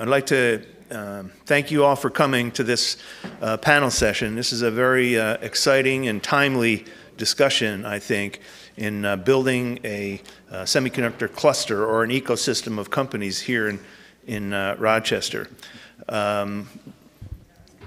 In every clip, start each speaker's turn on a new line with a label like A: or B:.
A: I'd like to um, thank you all for coming to this uh, panel session. This is a very uh, exciting and timely discussion, I think, in uh, building a uh, semiconductor cluster or an ecosystem of companies here in, in uh, Rochester. Um,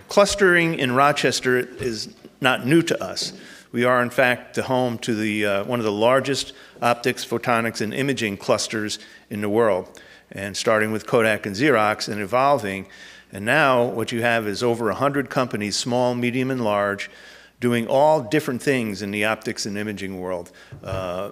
A: clustering in Rochester is not new to us. We are, in fact, the home to the, uh, one of the largest optics, photonics, and imaging clusters in the world and starting with Kodak and Xerox and evolving. And now what you have is over 100 companies, small, medium, and large, doing all different things in the optics and imaging world, uh,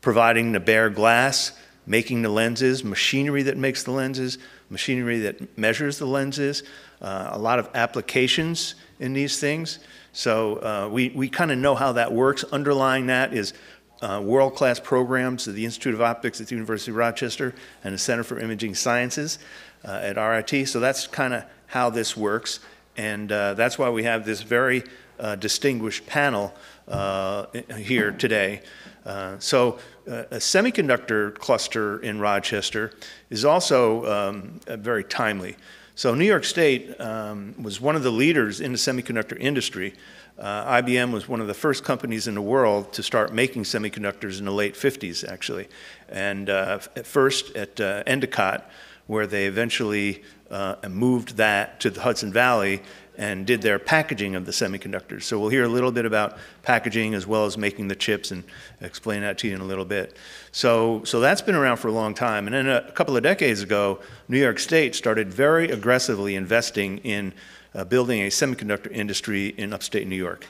A: providing the bare glass, making the lenses, machinery that makes the lenses, machinery that measures the lenses, uh, a lot of applications in these things. So uh, we, we kind of know how that works. Underlying that is uh, world-class programs at the Institute of Optics at the University of Rochester and the Center for Imaging Sciences uh, at RIT. So that's kind of how this works. And uh, that's why we have this very uh, distinguished panel uh, here today. So a semiconductor cluster in Rochester is also um, very timely. So New York State um, was one of the leaders in the semiconductor industry uh, IBM was one of the first companies in the world to start making semiconductors in the late 50s, actually. And uh, at first at uh, Endicott, where they eventually uh, moved that to the Hudson Valley and did their packaging of the semiconductors. So we'll hear a little bit about packaging as well as making the chips and explain that to you in a little bit. So, so that's been around for a long time. And then a, a couple of decades ago, New York State started very aggressively investing in uh, building a semiconductor industry in upstate New York.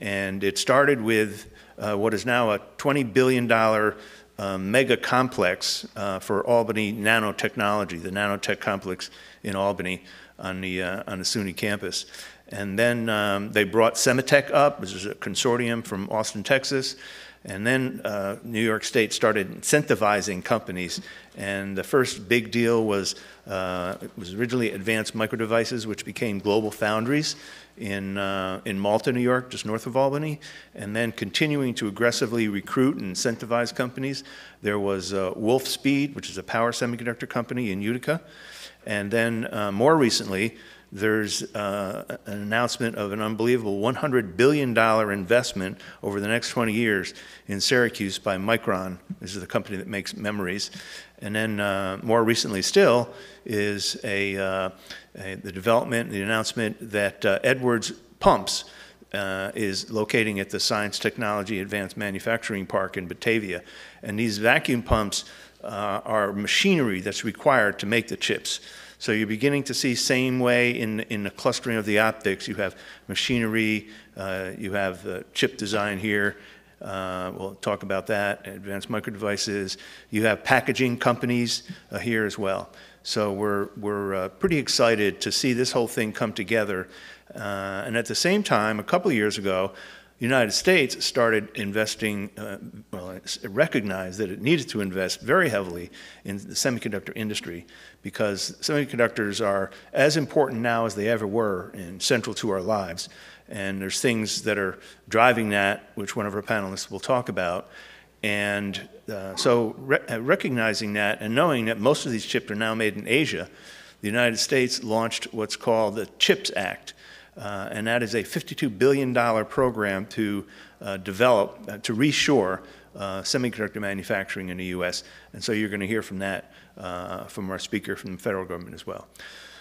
A: And it started with uh, what is now a $20 billion uh, mega complex uh, for Albany nanotechnology, the nanotech complex in Albany on the, uh, on the SUNY campus. And then um, they brought SEMATECH up, which is a consortium from Austin, Texas. And then uh, New York State started incentivizing companies. And the first big deal was, uh, was originally Advanced Micro Devices, which became Global Foundries in, uh, in Malta, New York, just north of Albany. And then continuing to aggressively recruit and incentivize companies, there was uh, Wolfspeed, which is a power semiconductor company in Utica. And then uh, more recently, there's uh, an announcement of an unbelievable $100 billion investment over the next 20 years in Syracuse by Micron. This is the company that makes memories. And then uh, more recently still is a, uh, a, the development, the announcement that uh, Edwards Pumps uh, is locating at the Science Technology Advanced Manufacturing Park in Batavia. And these vacuum pumps uh, are machinery that's required to make the chips. So you're beginning to see same way in, in the clustering of the optics. You have machinery, uh, you have uh, chip design here. Uh, we'll talk about that, advanced micro devices. You have packaging companies uh, here as well. So we're, we're uh, pretty excited to see this whole thing come together. Uh, and at the same time, a couple years ago, United States started investing, uh, well, it recognized that it needed to invest very heavily in the semiconductor industry because semiconductors are as important now as they ever were and central to our lives. And there's things that are driving that, which one of our panelists will talk about. And uh, so re uh, recognizing that and knowing that most of these chips are now made in Asia, the United States launched what's called the CHIPS Act, uh, and that is a $52 billion program to uh, develop, uh, to reshore uh, semiconductor manufacturing in the U.S. And so you're going to hear from that uh, from our speaker from the federal government as well.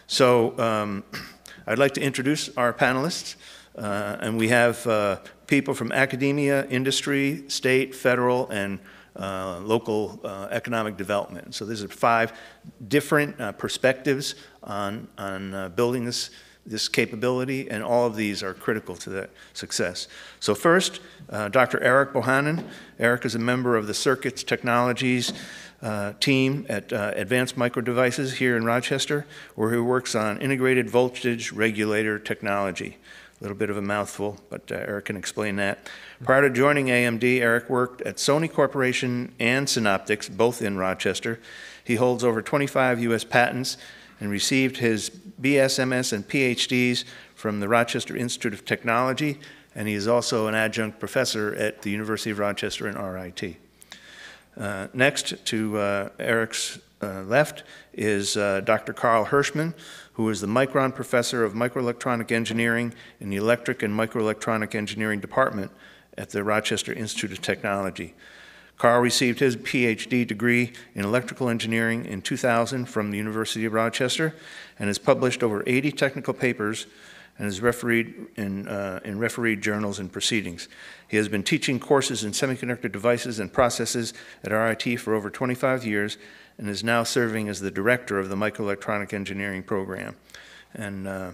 A: So um, I'd like to introduce our panelists. Uh, and we have people from academia, industry, state, federal, and uh, local uh, economic development. So these are five different uh, perspectives on, on building this this capability, and all of these are critical to that success. So first, uh, Dr. Eric Bohannon. Eric is a member of the Circuits Technologies uh, team at uh, Advanced Micro Devices here in Rochester, where he works on integrated voltage regulator technology. A little bit of a mouthful, but uh, Eric can explain that. Prior to joining AMD, Eric worked at Sony Corporation and Synaptics, both in Rochester. He holds over 25 U.S. patents and received his BS, MS, and PhDs from the Rochester Institute of Technology, and he is also an adjunct professor at the University of Rochester and RIT. Uh, Next to uh, Eric's uh, left is uh, Dr. Karl Hirschman, who is the Micron Professor of Microelectronic Engineering in the Electric and Microelectronic Engineering Department at the Rochester Institute of Technology. Karl received his PhD degree in electrical engineering in 2000 from the University of Rochester and has published over 80 technical papers and is refereed in, uh, in refereed journals and proceedings. He has been teaching courses in semiconductor devices and processes at RIT for over 25 years and is now serving as the director of the microelectronic engineering program. And uh,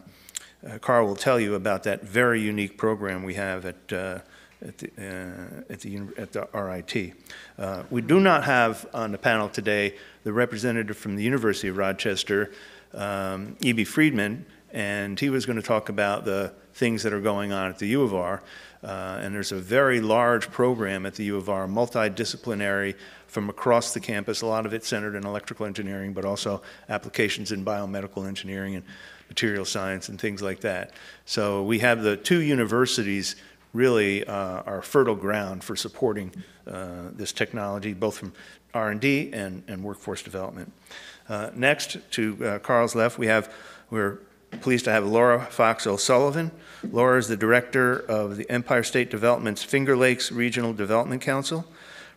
A: uh, Karl will tell you about that very unique program we have at, uh, at, the, uh, at, the, at the RIT. Uh, we do not have on the panel today the representative from the University of Rochester, um, Eby Friedman, and he was going to talk about the things that are going on at the U of R. Uh, and there's a very large program at the U of R, multidisciplinary from across the campus, a lot of it centered in electrical engineering, but also applications in biomedical engineering and material science and things like that. So we have the two universities really uh, are fertile ground for supporting uh, this technology, both from R&D and, and workforce development. Uh, next, to uh, Karl's left, we have, we're pleased to have Laura Fox O'Sullivan. Laura is the director of the Empire State Development's Finger Lakes Regional Development Council.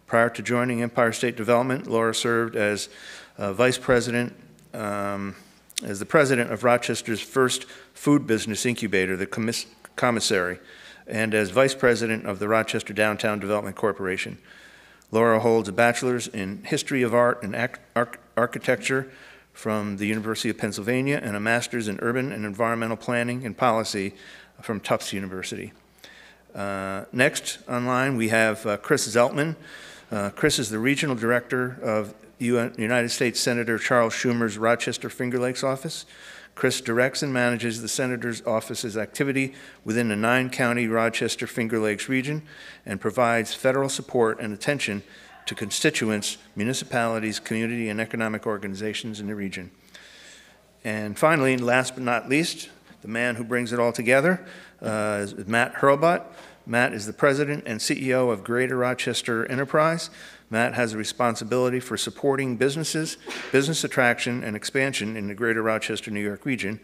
A: Prior to joining Empire State Development, Laura served as uh, vice president, um, as the president of Rochester's first food business incubator, the commiss- commissary, and as vice president of the Rochester Downtown Development Corporation. Laura holds a bachelor's in history of art and Arch- architecture from the University of Pennsylvania and a master's in urban and environmental planning and policy from Tufts University. Uh, next online, we have uh, Chris Zeltmann. Uh, Chris is the regional director of UN United States Senator Charles Schumer's Rochester Finger Lakes office. Chris directs and manages the Senator's office's activity within the nine county Rochester Finger Lakes region and provides federal support and attention to constituents, municipalities, community, and economic organizations in the region. And finally, last but not least, the man who brings it all together uh, is Matt Hurlbutt. Matt is the president and CEO of Greater Rochester Enterprise. Matt has a responsibility for supporting businesses, business attraction, and expansion in the Greater Rochester, New York region.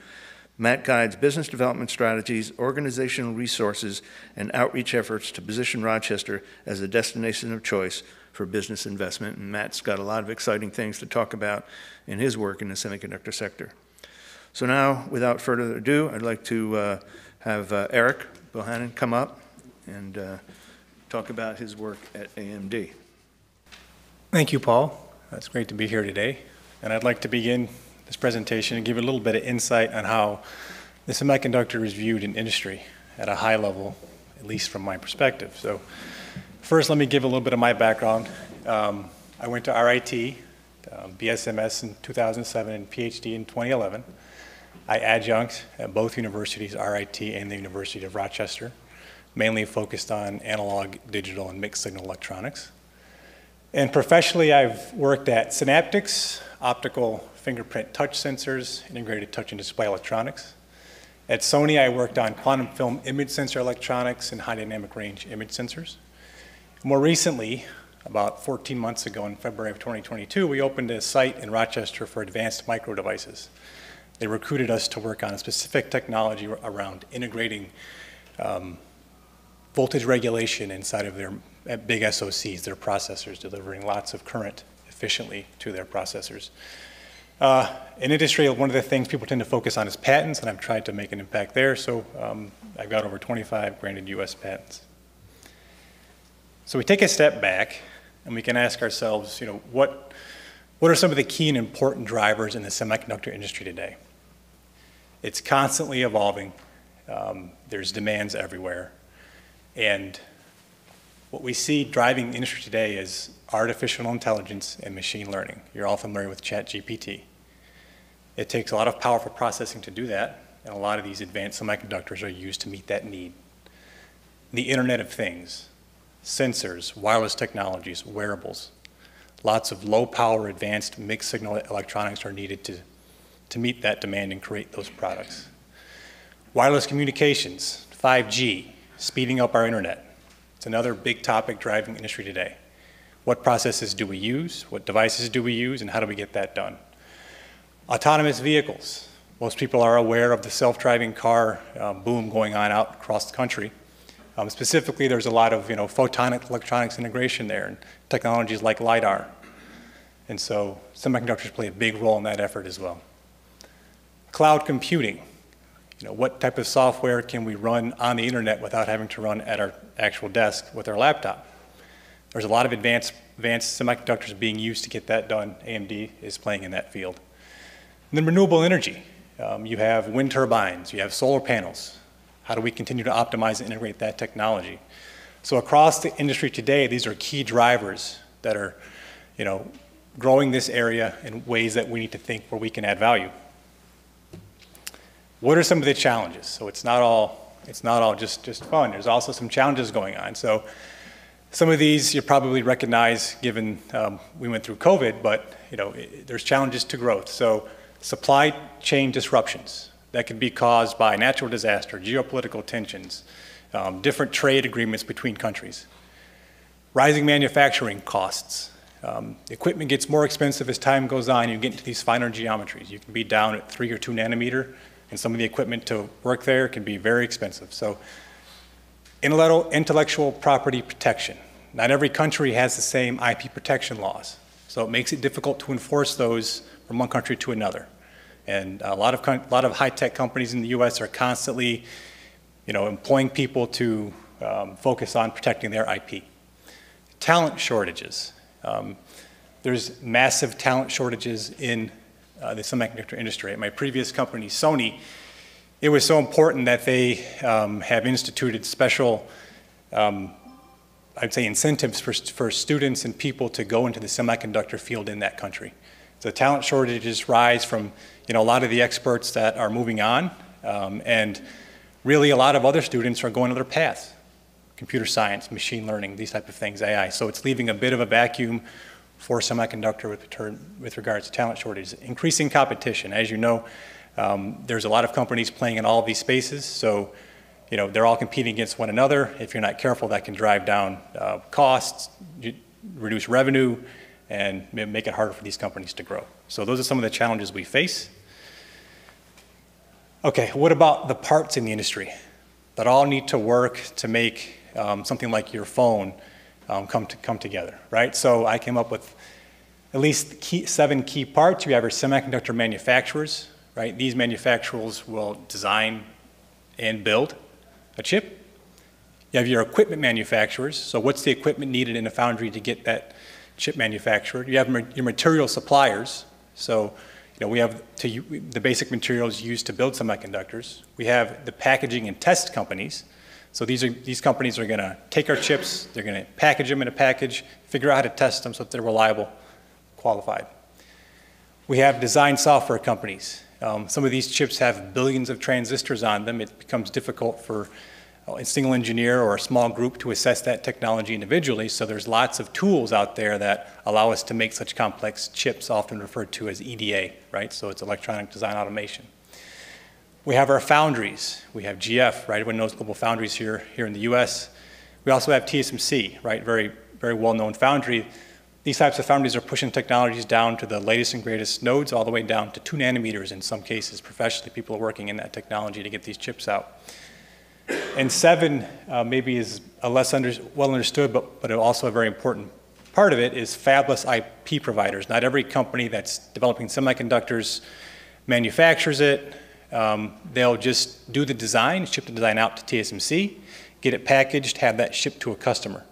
A: Matt guides business development strategies, organizational resources, and outreach efforts to position Rochester as a destination of choice for business investment. And Matt's got a lot of exciting things to talk about in his work in the semiconductor sector. So now, without further ado, I'd like to uh, have uh, Eric Bohannon come up and uh, talk about his work at AMD.
B: Thank you, Paul. It's great to be here today. And I'd like to begin this presentation and give a little bit of insight on how the semiconductor is viewed in industry at a high level, at least from my perspective. So first, let me give a little bit of my background. Um, I went to RIT, um, BSMS in 2007 and PhD in 2011. I adjunct at both universities, RIT and the University of Rochester, mainly focused on analog, digital, and mixed signal electronics. And professionally, I've worked at Synaptics, optical fingerprint touch sensors, integrated touch and display electronics. At Sony, I worked on quantum film image sensor electronics and high dynamic range image sensors. More recently, about 14 months ago in February of 2022, we opened a site in Rochester for advanced micro devices. They recruited us to work on a specific technology around integrating um, voltage regulation inside of their big SOCs, their processors, delivering lots of current efficiently to their processors. Uh, in industry, one of the things people tend to focus on is patents, and I've tried to make an impact there. So um, I've got over 25 granted U.S. patents. So we take a step back, and we can ask ourselves, you know, what what are some of the key and important drivers in the semiconductor industry today? It's constantly evolving. Um, there's demands everywhere, and what we see driving the industry today is artificial intelligence and machine learning. You're all familiar with ChatGPT. It takes a lot of powerful processing to do that, and a lot of these advanced semiconductors are used to meet that need. The Internet of Things, sensors, wireless technologies, wearables. Lots of low power, advanced mixed signal electronics are needed to, to meet that demand and create those products. Wireless communications, 5G, speeding up our internet. It's another big topic driving industry today. What processes do we use? What devices do we use? And how do we get that done? Autonomous vehicles. Most people are aware of the self-driving car uh, boom going on out across the country. Um, specifically, there's a lot of you know photonic electronics integration there, and technologies like lidar. And so, semiconductors play a big role in that effort as well. Cloud computing. You know, what type of software can we run on the internet without having to run at our actual desk with our laptop? There's a lot of advanced, advanced semiconductors being used to get that done. AMD is playing in that field. And then renewable energy. Um, you have wind turbines, you have solar panels, how do we continue to optimize and integrate that technology? So across the industry today, these are key drivers that are, you know, growing this area in ways that we need to think where we can add value. What are some of the challenges? So it's not all, it's not all just, just fun. There's also some challenges going on. So some of these you probably recognize given um, we went through COVID, but you know, it, there's challenges to growth. So supply chain disruptions that could be caused by natural disaster, geopolitical tensions, um, different trade agreements between countries. Rising manufacturing costs. Um, equipment gets more expensive as time goes on. You get into these finer geometries. You can be down at three or two nanometer, and some of the equipment to work there can be very expensive. So intellectual property protection. Not every country has the same IP protection laws. So it makes it difficult to enforce those from one country to another. And a lot of, a lot of high-tech companies in the U.S. are constantly, you know, employing people to um, focus on protecting their IP. Talent shortages. Um, there's massive talent shortages in uh, the semiconductor industry. At my previous company, Sony, it was so important that they um, have instituted special, um, I'd say, incentives for, for students and people to go into the semiconductor field in that country. So talent shortages rise from you know, a lot of the experts that are moving on, um, and really a lot of other students are going other paths, computer science, machine learning, these type of things, AI. So it's leaving a bit of a vacuum for semiconductor with, with regards to talent shortages. Increasing competition, as you know, um, there's a lot of companies playing in all of these spaces, so you know, they're all competing against one another. If you're not careful, that can drive down uh, costs, reduce revenue, and make it harder for these companies to grow. So those are some of the challenges we face. Okay, what about the parts in the industry that all need to work to make um, something like your phone um, come, to, come together, right? So I came up with at least key, seven key parts. You have your semiconductor manufacturers, right? These manufacturers will design and build a chip. You have your equipment manufacturers. So what's the equipment needed in a foundry to get that chip manufactured? You have your material suppliers. So you know, we have to, the basic materials used to build semiconductors. We have the packaging and test companies. So these, are, these companies are going to take our chips, they're going to package them in a package, figure out how to test them so that they're reliable, qualified. We have design software companies. Um, some of these chips have billions of transistors on them. It becomes difficult for a single engineer or a small group to assess that technology individually. So there's lots of tools out there that allow us to make such complex chips, often referred to as EDA, right? So it's electronic design automation. We have our foundries. We have GF, right? Everyone knows Global Foundries here, here in the US. We also have TSMC, right? Very, very well-known foundry. These types of foundries are pushing technologies down to the latest and greatest nodes, all the way down to two nanometers in some cases. Professionally, people are working in that technology to get these chips out. And seven uh, maybe is a less under, well understood, but, but also a very important part of it is fabless IP providers. Not every company that's developing semiconductors manufactures it. Um, they'll just do the design, ship the design out to TSMC, get it packaged, have that shipped to a customer.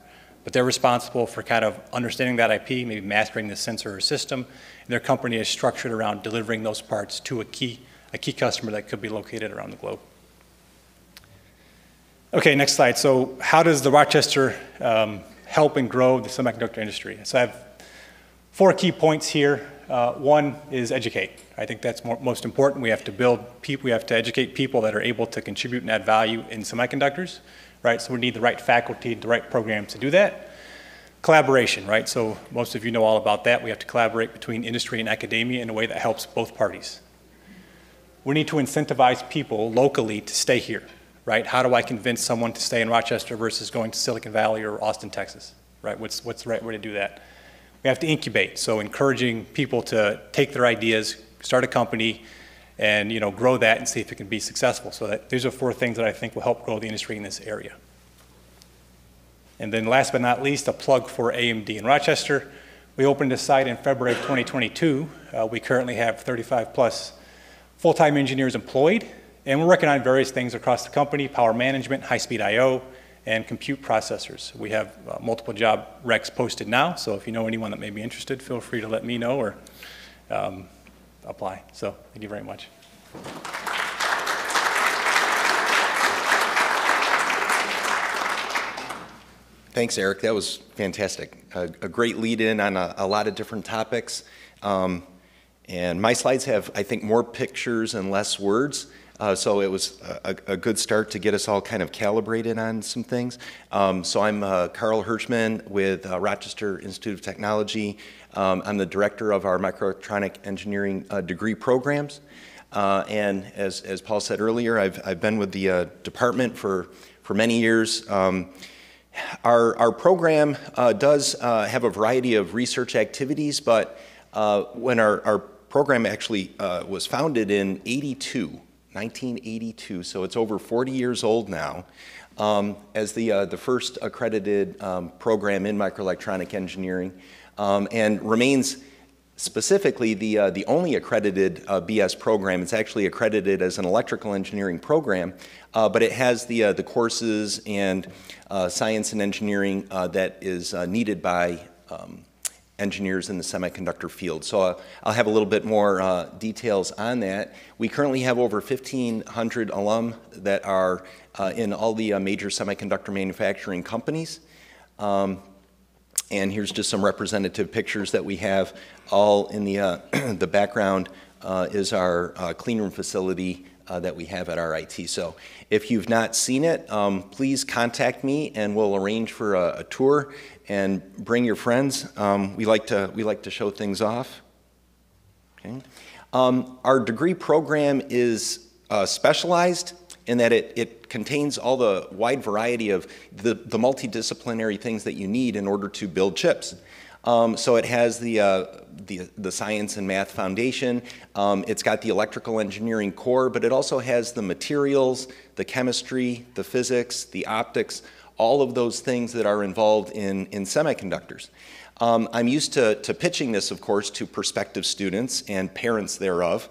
B: But they're responsible for kind of understanding that IP, maybe mastering the sensor or system, and their company is structured around delivering those parts to a key, a key customer that could be located around the globe. Okay, next slide. So how does the Rochester um, help and grow the semiconductor industry? So I have four key points here. Uh, one is educate. I think that's more, most important. We have to build people, we have to educate people that are able to contribute and add value in semiconductors, right? So we need the right faculty, the right programs to do that. Collaboration, right? So most of you know all about that. We have to collaborate between industry and academia in a way that helps both parties. We need to incentivize people locally to stay here right? How do I convince someone to stay in Rochester versus going to Silicon Valley or Austin, Texas? right? What's, what's the right way to do that? We have to incubate, so encouraging people to take their ideas, start a company, and you know, grow that and see if it can be successful. So that, these are four things that I think will help grow the industry in this area. And then last but not least, a plug for AMD in Rochester. We opened a site in February of 2022. Uh, we currently have 35 plus full-time engineers employed, and we're working on various things across the company, power management, high-speed I.O., and compute processors. We have uh, multiple job recs posted now, so if you know anyone that may be interested, feel free to let me know or um, apply. So thank you very much.
C: Thanks, Eric. That was fantastic. A, a great lead in on a, a, lot of different topics. Um, and my slides have, I think, more pictures and less words. Uh, so it was a, a, good start to get us all kind of calibrated on some things. Um, so I'm uh, Karl Hirschman with uh, Rochester Institute of Technology. Um, I'm the director of our microelectronic engineering uh, degree programs. Uh, and as, as Paul said earlier, I've, I've been with the uh, department for, for many years. Um, our, our program uh, does uh, have a variety of research activities, but uh, when our, our program actually was founded in 82, 1982, so it's over 40 years old now, um, as the, the first accredited um, program in microelectronic engineering, um, and remains specifically the, uh, the only accredited uh, BS program. It's actually accredited as an electrical engineering program, uh, but it has the, uh, the courses and uh, science and engineering uh, that is needed by um, engineers in the semiconductor field. So I'll have a little bit more details on that. We currently have over 1,500 alum that are in all the major semiconductor manufacturing companies. Um, and here's just some representative pictures that we have. All in the, uh, the background uh, is our uh, cleanroom facility uh, that we have at RIT. So if you've not seen it, um, please contact me and we'll arrange for a, a tour and bring your friends. Um, we, like to, we like to show things off. Okay. Um, our degree program is uh, specialized in that it, it contains all the wide variety of the, the multidisciplinary things that you need in order to build chips. Um, so it has the, uh, the, the, science and math foundation. Um, it's got the electrical engineering core, but it also has the materials, the chemistry, the physics, the optics, all of those things that are involved in, in semiconductors. Um, I'm used to, to pitching this, of course, to prospective students and parents thereof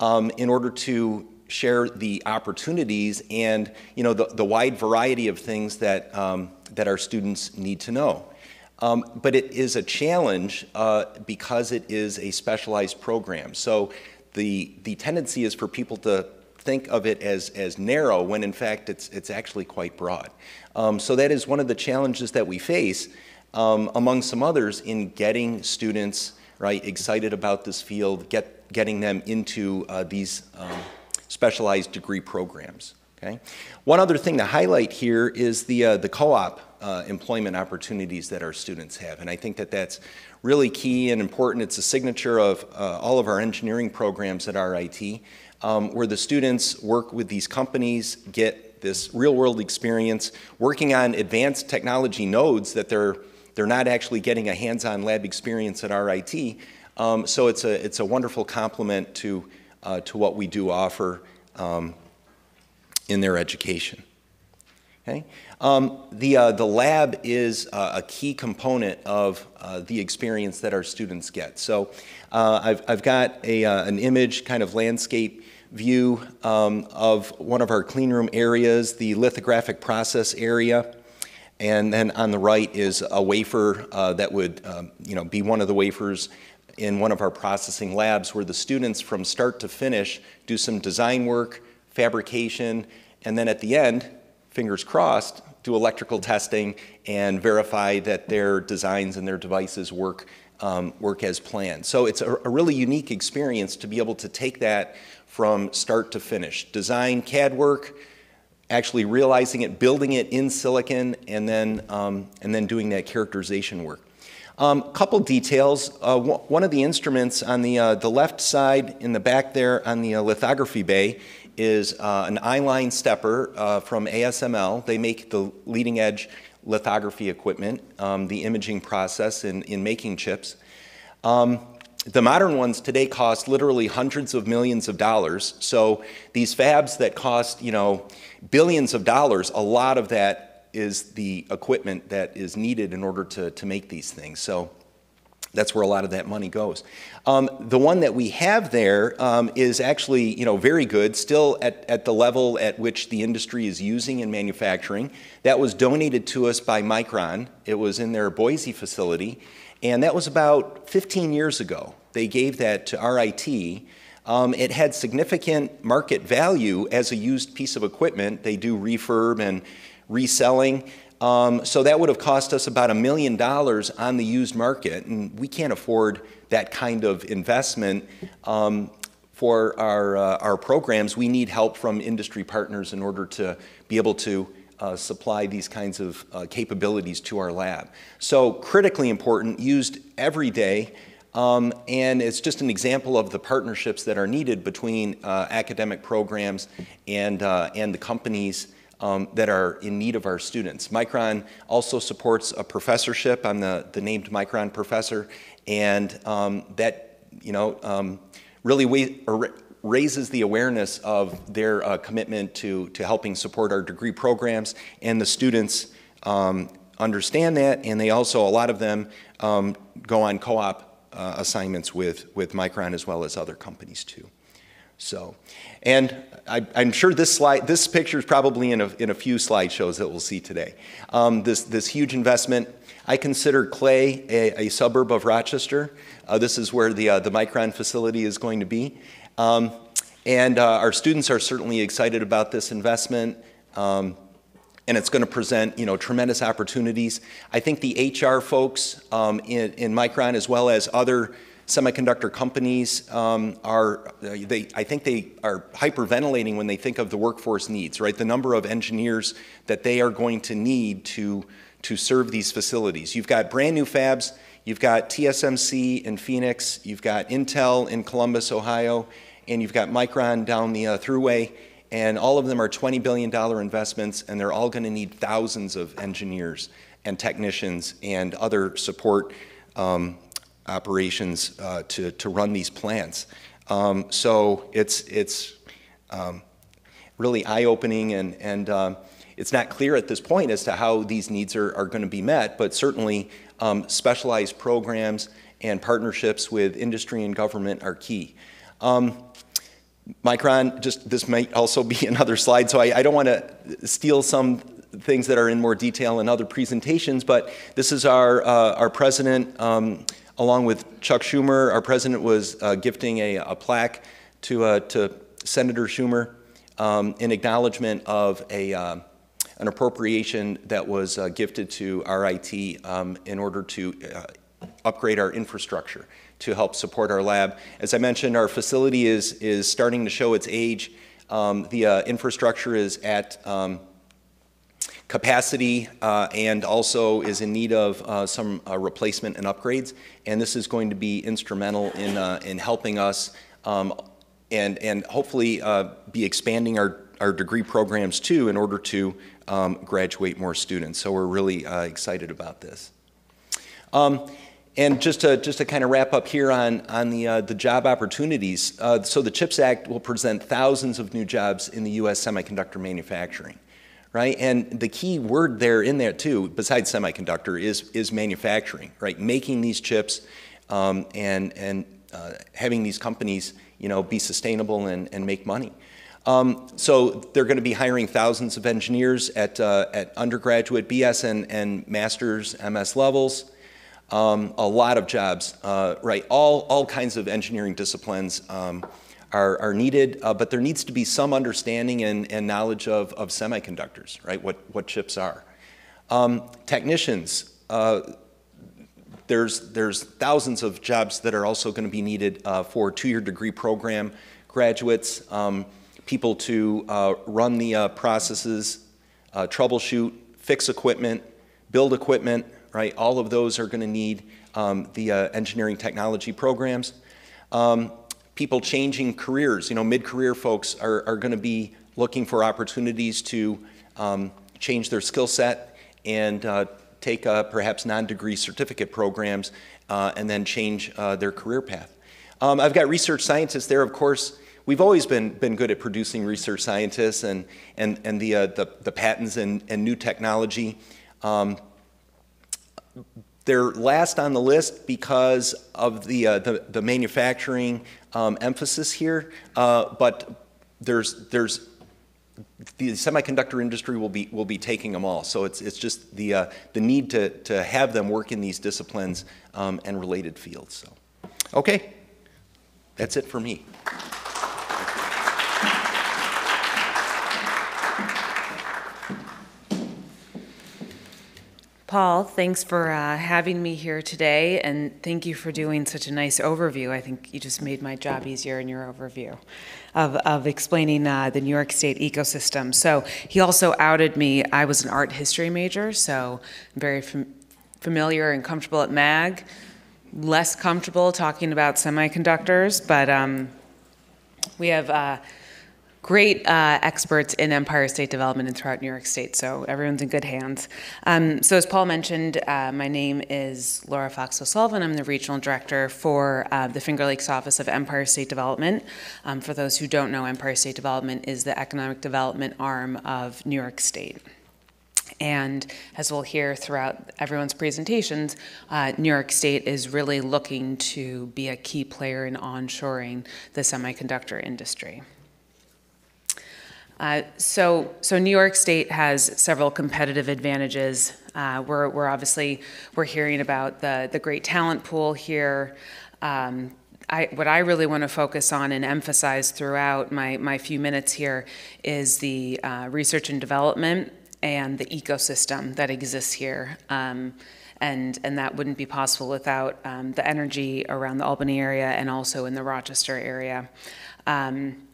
C: um, in order to share the opportunities and you know the, the wide variety of things that, um, that our students need to know. Um, but it is a challenge uh, because it is a specialized program. So the, the tendency is for people to think of it as, as narrow when in fact it's, it's actually quite broad. Um, so that is one of the challenges that we face um, among some others in getting students right excited about this field, get, getting them into uh, these um, specialized degree programs. Okay? One other thing to highlight here is the, uh, the co-op uh, employment opportunities that our students have. And I think that that's really key and important. It's a signature of uh, all of our engineering programs at RIT, um, where the students work with these companies, get this real world experience, working on advanced technology nodes that they're, they're not actually getting a hands-on lab experience at RIT. Um, so it's a, it's a wonderful complement to uh, to what we do offer um, in their education. Okay? Um, the, uh, the lab is uh, a key component of uh, the experience that our students get. So uh, I've, I've got a, uh, an image, kind of landscape view um, of one of our cleanroom areas, the lithographic process area. And then on the right is a wafer uh, that would um, you know, be one of the wafers in one of our processing labs where the students from start to finish do some design work, fabrication, and then at the end, fingers crossed, do electrical testing and verify that their designs and their devices work, um, work as planned. So it's a, a really unique experience to be able to take that from start to finish. Design, CAD work, actually realizing it, building it in silicon, and then, um, and then doing that characterization work. A um, couple details. Uh, one of the instruments on the, uh, the left side in the back there on the uh, lithography bay is uh, an I-line stepper uh, from ASML. They make the leading edge lithography equipment, um, the imaging process in, in making chips. Um, the modern ones today cost literally hundreds of millions of dollars. So these fabs that cost, you know, billions of dollars, a lot of that is the equipment that is needed in order to, to make these things. So that's where a lot of that money goes. Um, the one that we have there um, is actually, you know, very good, still at, at the level at which the industry is using in manufacturing. That was donated to us by Micron. It was in their Boise facility, and that was about 15 years ago. They gave that to RIT. Um, it had significant market value as a used piece of equipment. They do refurb and reselling. Um, so that would have cost us about a million dollars on the used market, and we can't afford that kind of investment um, for our, uh, our programs. We need help from industry partners in order to be able to uh, supply these kinds of uh, capabilities to our lab. So critically important, used every day, um, and it's just an example of the partnerships that are needed between uh, academic programs and, uh, and the companies um, that are in need of our students. Micron also supports a professorship. I'm the, the named Micron professor, and um, that, you know, um, really raises the awareness of their uh, commitment to, to helping support our degree programs, and the students um, understand that, and they also, a lot of them, um, go on co-op uh, assignments with, with Micron as well as other companies too. So, and I, am sure this slide, this picture is probably in a, in a few slideshows that we'll see today. Um, this, this huge investment, I consider Clay a, a suburb of Rochester. Uh, this is where the, uh, the Micron facility is going to be. Um, and uh, our students are certainly excited about this investment. Um, and it's going to present, you know, tremendous opportunities. I think the HR folks um, in, in Micron, as well as other semiconductor companies um, are, they, I think they are hyperventilating when they think of the workforce needs, right? The number of engineers that they are going to need to, to serve these facilities. You've got brand new fabs, you've got TSMC in Phoenix, you've got Intel in Columbus, Ohio, and you've got Micron down the uh, thruway, and all of them are $20 billion investments, and they're all going to need thousands of engineers and technicians and other support um, operations uh, to, to run these plants. Um, so it's, it's um, really eye-opening and, and um, it's not clear at this point as to how these needs are, are going to be met, but certainly um, specialized programs and partnerships with industry and government are key. Um, Micron, just this might also be another slide, so I, I don't want to steal some things that are in more detail in other presentations, but this is our, uh, our president, um, along with Chuck Schumer, our president was uh, gifting a, a, plaque to, uh, to Senator Schumer um, in acknowledgement of a, uh, an appropriation that was uh, gifted to RIT um, in order to uh, upgrade our infrastructure to help support our lab. As I mentioned, our facility is, is starting to show its age. Um, the uh, infrastructure is at um, capacity uh, and also is in need of uh, some uh, replacement and upgrades. And this is going to be instrumental in, uh, in helping us um, and, and hopefully uh, be expanding our, our degree programs too in order to um, graduate more students. So we're really excited about this. And just to, just to kind of wrap up here on, on the, uh, the job opportunities, uh, so the CHIPS Act will present thousands of new jobs in the U.S. semiconductor manufacturing right? And the key word there in there too, besides semiconductor, is is manufacturing, right? Making these chips um, and and uh, having these companies, you know, be sustainable and, and make money. Um, so they're going to be hiring thousands of engineers at uh, at undergraduate, BS, and, and master's, MS levels. Um, a lot of jobs, uh, right? All all kinds of engineering disciplines. Um, are, are needed, uh, but there needs to be some understanding and, and knowledge of, of semiconductors, right? What, what chips are. Um, technicians, uh, there's, there's thousands of jobs that are also going to be needed uh, for two-year degree program graduates, um, people to uh, run the uh, processes, troubleshoot, fix equipment, build equipment, right? All of those are going to need um, the engineering technology programs. Um, people changing careers. You know, mid-career folks are, are going to be looking for opportunities to um, change their skill set
D: and uh, take uh, perhaps non-degree certificate programs uh, and then change uh, their career path. Um, I've got research scientists there, of course. We've always been, been good at producing research scientists and, and, and the, uh, the, the patents and, and new technology. Um, they're last on the list because of the, uh, the, the manufacturing um, emphasis here, uh, but there's, there's the semiconductor industry will be will be taking them all. So it's it's just the uh, the need to to have them work in these disciplines um, and related fields. So, okay, that's it for me.
E: Paul, thanks for uh, having me here today, and thank you for doing such a nice overview. I think you just made my job easier in your overview of, of explaining uh, the New York State ecosystem. So he also outed me. I was an art history major, so I'm very fam- familiar and comfortable at MAG. Less comfortable talking about semiconductors, but um, we have. Uh, great uh, experts in Empire State Development and throughout New York State, so everyone's in good hands. Um, so, as Paul mentioned, uh, my name is Laura Fox O'Sullivan. I'm the regional director for uh, the Finger Lakes Office of Empire State Development. Um, for those who don't know, Empire State Development is the economic development arm of New York State. And as we'll hear throughout everyone's presentations, uh, New York State is really looking to be a key player in onshoring the semiconductor industry. Uh, so, so New York State has several competitive advantages. Uh, we're, we're obviously we're hearing about the the great talent pool here. Um, I, what I really want to focus on and emphasize throughout my, my few minutes here is the uh, research and development and the ecosystem that exists here. Um, and, and that wouldn't be possible without um, the energy around the Albany area and also in the Rochester area. Um,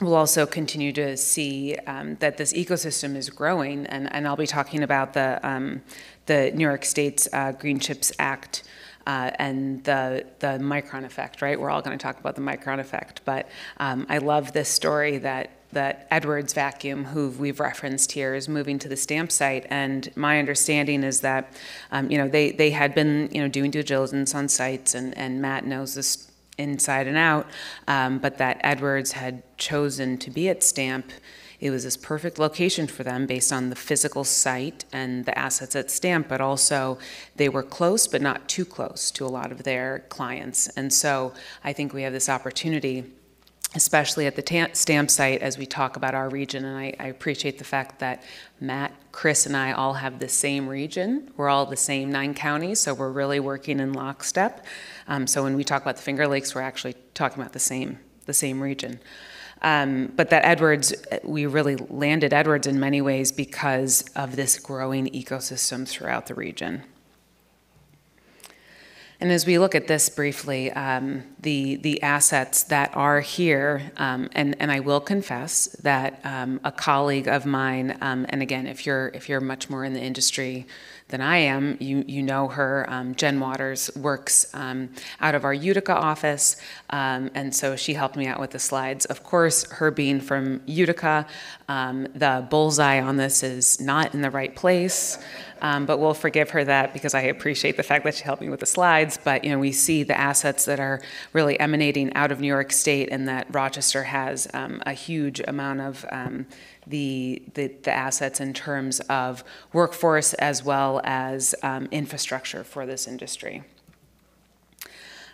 E: We'll also continue to see um, that this ecosystem is growing, and, and I'll be talking about the, um, the New York State's uh, Green Chips Act uh, and the, the Micron effect, right? We're all going to talk about the Micron effect, but um, I love this story that that Edwards Vacuum, who we've referenced here, is moving to the stamp site. And my understanding is that, um, you know, they, they had been, you know, doing due diligence on sites, and, and Matt knows this inside and out, um, but that Edwards had chosen to be at Stamp. It was this perfect location for them based on the physical site and the assets at Stamp, but also they were close, but not too close to a lot of their clients. And so I think we have this opportunity especially at the ta- stamp site as we talk about our region. And I, I, appreciate the fact that Matt, Chris, and I all have the same region. We're all the same nine counties, so we're really working in lockstep. Um, so when we talk about the Finger Lakes, we're actually talking about the same the same region. Um, but that Edwards, we really landed Edwards in many ways because of this growing ecosystem throughout the region. And as we look at this briefly, um, the the assets that are here, um, and and I will confess that um, a colleague of mine, um, and again, if you're if you're much more in the industry than I am, you you know her. Um, Jen Waters works um, out of our Utica office, and so she helped me out with the slides. Of course, her being from Utica, the bullseye on this is not in the right place. Um, but we'll forgive her that because I appreciate the fact that she helped me with the slides. But you know, we see the assets that are really emanating out of New York State, and that Rochester has um, a huge amount of um, the, the, the assets in terms of workforce as well as um, infrastructure for this industry.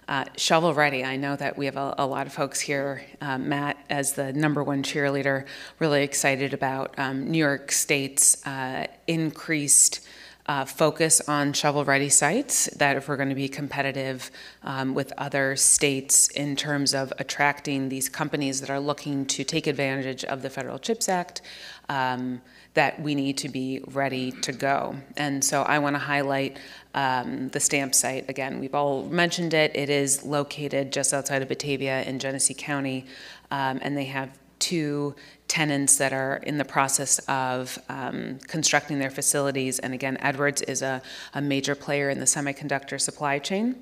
E: Uh, shovel ready. I know that we have a, a lot of folks here. Uh, Matt, as the number one cheerleader, really excited about um, New York State's uh, increased uh, focus on shovel-ready sites, that if we're going to be competitive um, with other states in terms of attracting these companies that are looking to take advantage of the Federal CHIPS Act, um, that we need to be ready to go. And so I want to highlight um, the stamp site. Again, we've all mentioned it. It is located just outside of Batavia in Genesee County, um, and they have two tenants that are in the process of um, constructing their facilities. And again, Edwards is a, a major player in the semiconductor supply chain.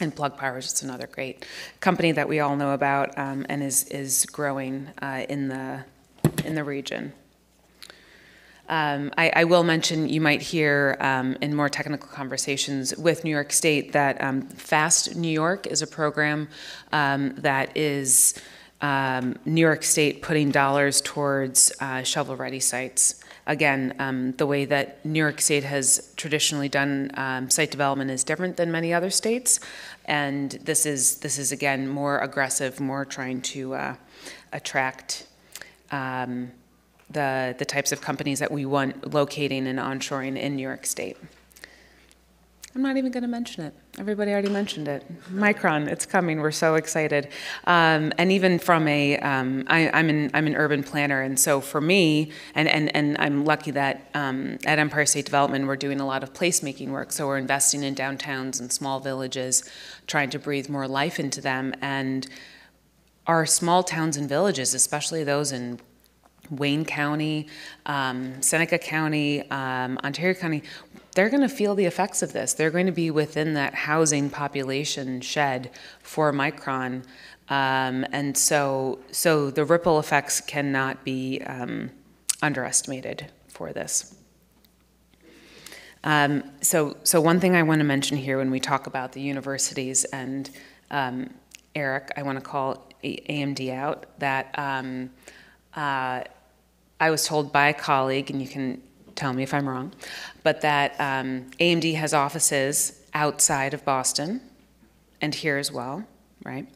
E: And Plug Power is just another great company that we all know about um, and is, is growing uh, in, the, in the region. Um, I, I will mention, you might hear um, in more technical conversations with New York State that um, Fast New York is a program um, that is um, New York State putting dollars towards uh, shovel-ready sites. Again, um, the way that New York State has traditionally done um, site development is different than many other states, and this is this is again more aggressive, more trying to uh, attract um, the the types of companies that we want locating and onshoring in New York State. I'm not even going to mention it. Everybody already mentioned it. Micron, it's coming. We're so excited. Um, and even from a, um, I, I'm an I'm an urban planner, and so for me, and and and I'm lucky that um, at Empire State Development we're doing a lot of placemaking work. So we're investing in downtowns and small villages, trying to breathe more life into them. And our small towns and villages, especially those in Wayne County, um, Seneca County, um, Ontario County, they're going to feel the effects of this. They're going to be within that housing population shed for Micron. Um, and so, so the ripple effects cannot be um, underestimated for this. Um, so, so one thing I want to mention here when we talk about the universities and um, Eric, I want to call AMD out that um, uh, I was told by a colleague, and you can tell me if I'm wrong, but that um, AMD has offices outside of Boston and here as well, right?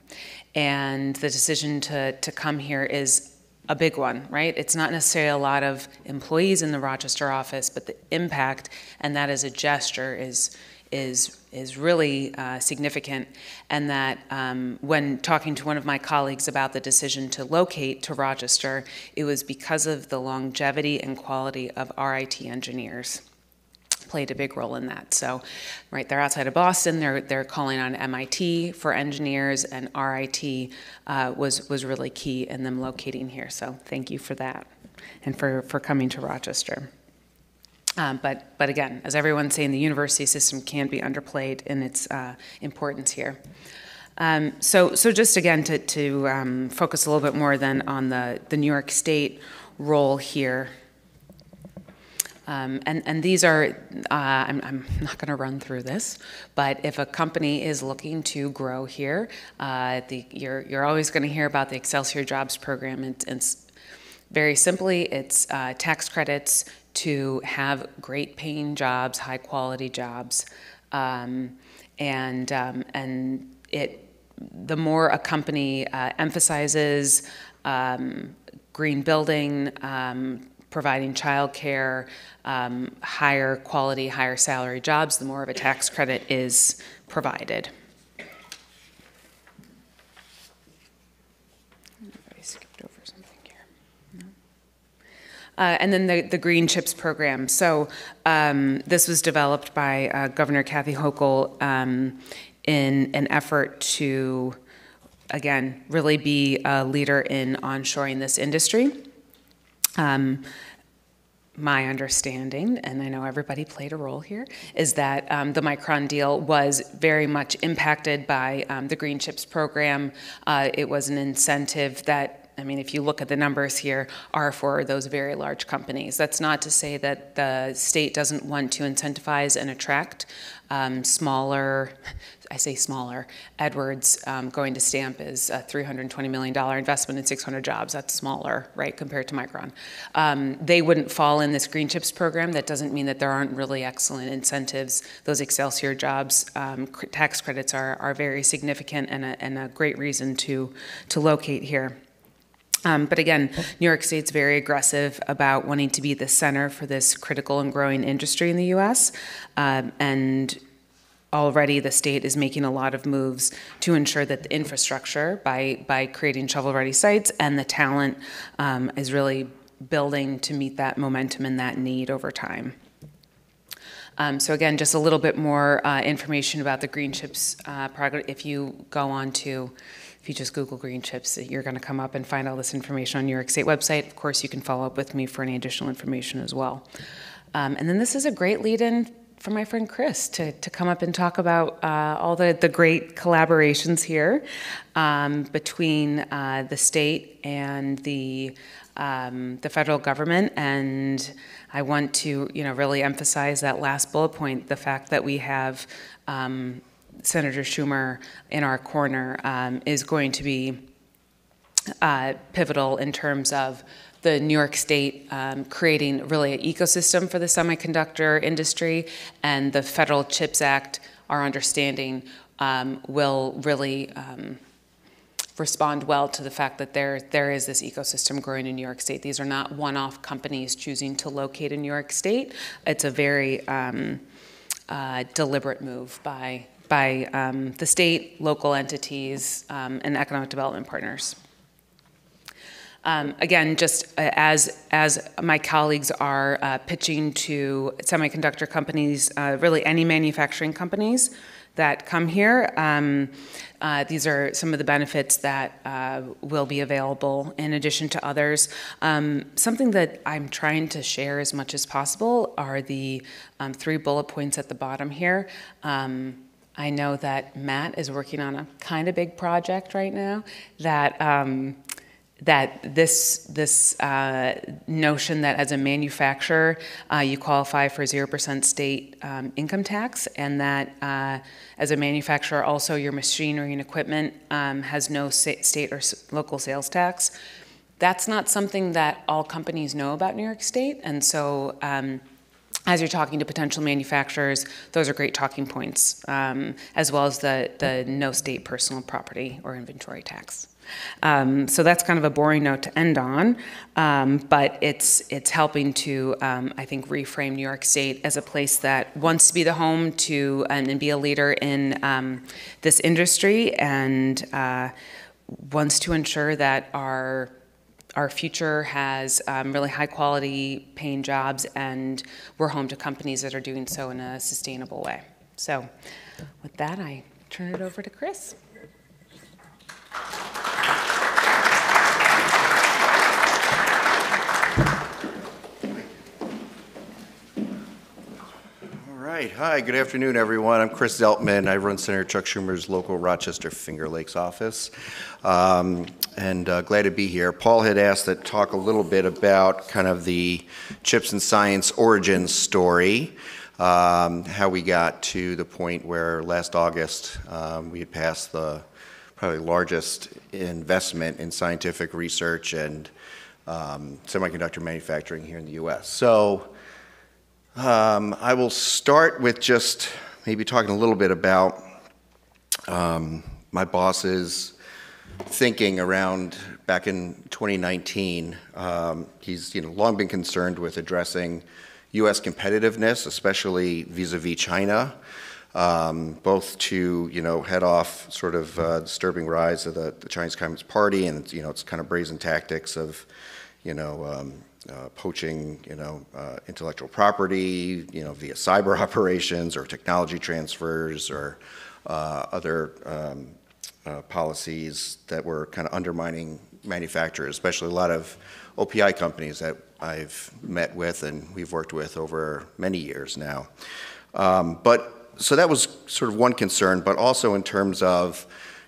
E: And the decision to, to come here is a big one, right? It's not necessarily a lot of employees in the Rochester office, but the impact, and that as a gesture, is is is really uh, significant, and that um, when talking to one of my colleagues about the decision to locate to Rochester, it was because of the longevity and quality of RIT engineers played a big role in that. So, right, they're outside of Boston. They're they're calling on MIT for engineers, and RIT uh, was was really key in them locating here. So, thank you for that, and for for coming to Rochester. Um, but, but again, as everyone's saying, the university system can be underplayed in its uh, importance here. Um, so, so just again to, to um, focus a little bit more then on the, the New York State role here. Um, and, and these are, uh, I'm, I'm not going to run through this, but if a company is looking to grow here, uh, the, you're, you're always going to hear about the Excelsior Jobs Program. And, and very simply, it's uh, tax credits to have great paying jobs, high quality jobs, um, and um, and it the more a company uh, emphasizes um, green building, um, providing childcare, um, higher quality, higher salary jobs, the more of a tax credit is provided. Uh, and then the, the Green Chips program. So um, this was developed by uh, Governor Kathy Hochul um, in an effort to, again, really be a leader in onshoring this industry. Um, my understanding, and I know everybody played a role here, is that um, the Micron deal was very much impacted by um, the Green Chips program. Uh, it was an incentive that I mean, if you look at the numbers here, are for those very large companies. That's not to say that the state doesn't want to incentivize and attract um, smaller, I say smaller, Edwards um, going to stamp is a $320 million investment in 600 jobs. That's smaller, right, compared to Micron. Um, they wouldn't fall in this Green Chips program. That doesn't mean that there aren't really excellent incentives. Those Excelsior jobs, um, tax credits are, are very significant and a, and a great reason to, to locate here. Um, but again, New York State's very aggressive about wanting to be the center for this critical and growing industry in the U.S. Um, and already the state is making a lot of moves to ensure that the infrastructure, by by creating shovel-ready sites, and the talent um, is really building to meet that momentum and that need over time. Um, so again, just a little bit more uh, information about the Green Chips uh, project. If you go on to if you just Google green chips, you're going to come up and find all this information on New York State website. Of course, you can follow up with me for any additional information as well. Um, and then this is a great lead-in for my friend Chris to, to come up and talk about uh, all the, the great collaborations here um, between uh, the state and the um, the federal government, and I want to, you know, really emphasize that last bullet point, the fact that we have um, Senator Schumer in our corner um, is going to be uh, pivotal in terms of the New York State um, creating really an ecosystem for the semiconductor industry, and the Federal CHIPS Act, our understanding, um, will really um, respond well to the fact that there there is this ecosystem growing in New York State. These are not one-off companies choosing to locate in New York State. It's a very um, uh, deliberate move by by um, the state, local entities, um, and economic development partners. Um, again, just uh, as as my colleagues are uh, pitching to semiconductor companies, uh, really any manufacturing companies that come here, um, uh, these are some of the benefits that uh, will be available in addition to others. Um, something that I'm trying to share as much as possible are the um, three bullet points at the bottom here. Um, I know that Matt is working on a kind of big project right now that um, that this this uh, notion that as a manufacturer uh, you qualify for zero percent state um, income tax, and that uh, as a manufacturer also your machinery and equipment um, has no state or local sales tax. That's not something that all companies know about New York State, and so. Um, as you're talking to potential manufacturers, those are great talking points, um, as well as the, the no state personal property or inventory tax. Um, so that's kind of a boring note to end on, um, but it's it's helping to um, I think reframe New York State as a place that wants to be the home to and, and be a leader in um, this industry and uh, wants to ensure that our our future has um, really high quality paying jobs and we're home to companies that are doing so in a sustainable way. So with that, I turn it over to Chris.
D: Right. Hi, good afternoon, everyone. I'm Chris Zeltmann. I run Senator Chuck Schumer's local Rochester Finger Lakes office. Um, and uh, glad to be here. Paul had asked to talk a little bit about kind of the chips and science origin story, um, how we got to the point where last August um, we had passed the probably largest investment in scientific research and um, semiconductor manufacturing here in the U.S. So um, I will start with just maybe talking a little bit about um, my boss's thinking around back in 2019. Um, he's you know long been concerned with addressing U.S. competitiveness, especially vis-a-vis China, um, both to you know head off sort of uh, disturbing rise of the, the, Chinese Communist Party and you know its kind of brazen tactics of you know um, uh, poaching, you know, uh, intellectual property, you know, via cyber operations or technology transfers or uh, other um, uh, policies that were kind of undermining manufacturers, especially a lot of OPI companies that I've met with and we've worked with over many years now. Um, but so that was sort of one concern, but also in terms of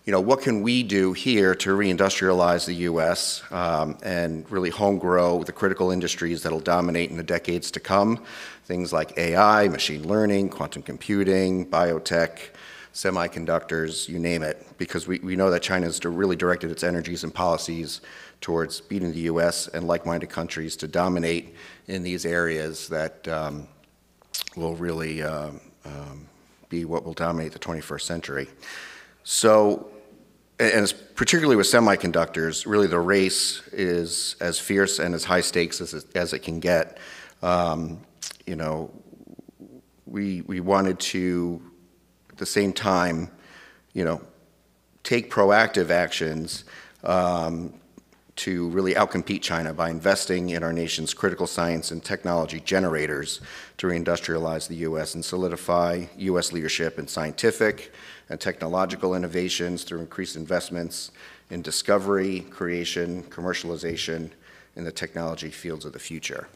D: you know, what can we do here to reindustrialize the U.S. Um, and really home grow the critical industries that'll dominate in the decades to come? Things like AI, machine learning, quantum computing, biotech, semiconductors, you name it, because we, we know that China's really directed its energies and policies towards beating the U.S. and like-minded countries to dominate in these areas that um, will really um, um, be what will dominate the 21st century. So and particularly with semiconductors, really the race is as fierce and as high stakes as it, as it can get. Um, you know, we, we wanted to, at the same time, you know, take proactive actions um, to really outcompete China by investing in our nation's critical science and technology generators to reindustrialize the U.S. and solidify U.S. leadership in scientific, and technological innovations through increased investments in discovery, creation, commercialization in the technology fields of the future.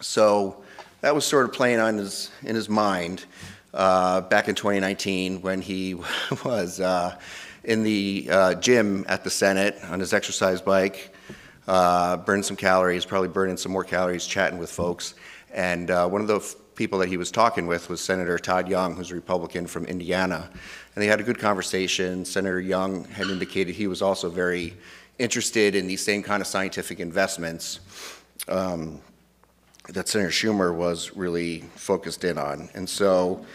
D: So that was sort of playing on his, in his mind uh, back in 2019 when he was uh, in the uh, gym at the Senate on his exercise bike, uh, burning some calories, probably burning some more calories chatting with folks. And uh, one of the people that he was talking with was Senator Todd Young, who's a Republican from Indiana. And they had a good conversation. Senator Young had indicated he was also very interested in these same kind of scientific investments um, that Senator Schumer was really focused in on. And so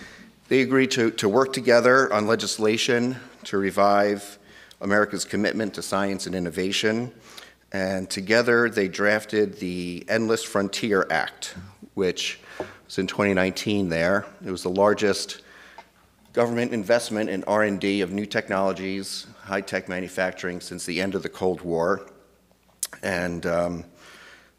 D: they agreed to, to work together on legislation to revive America's commitment to science and innovation. And together they drafted the Endless Frontier Act, which was in 2019 there. It was the largest government investment in R&D of new technologies, high-tech manufacturing since the end of the Cold War. And um,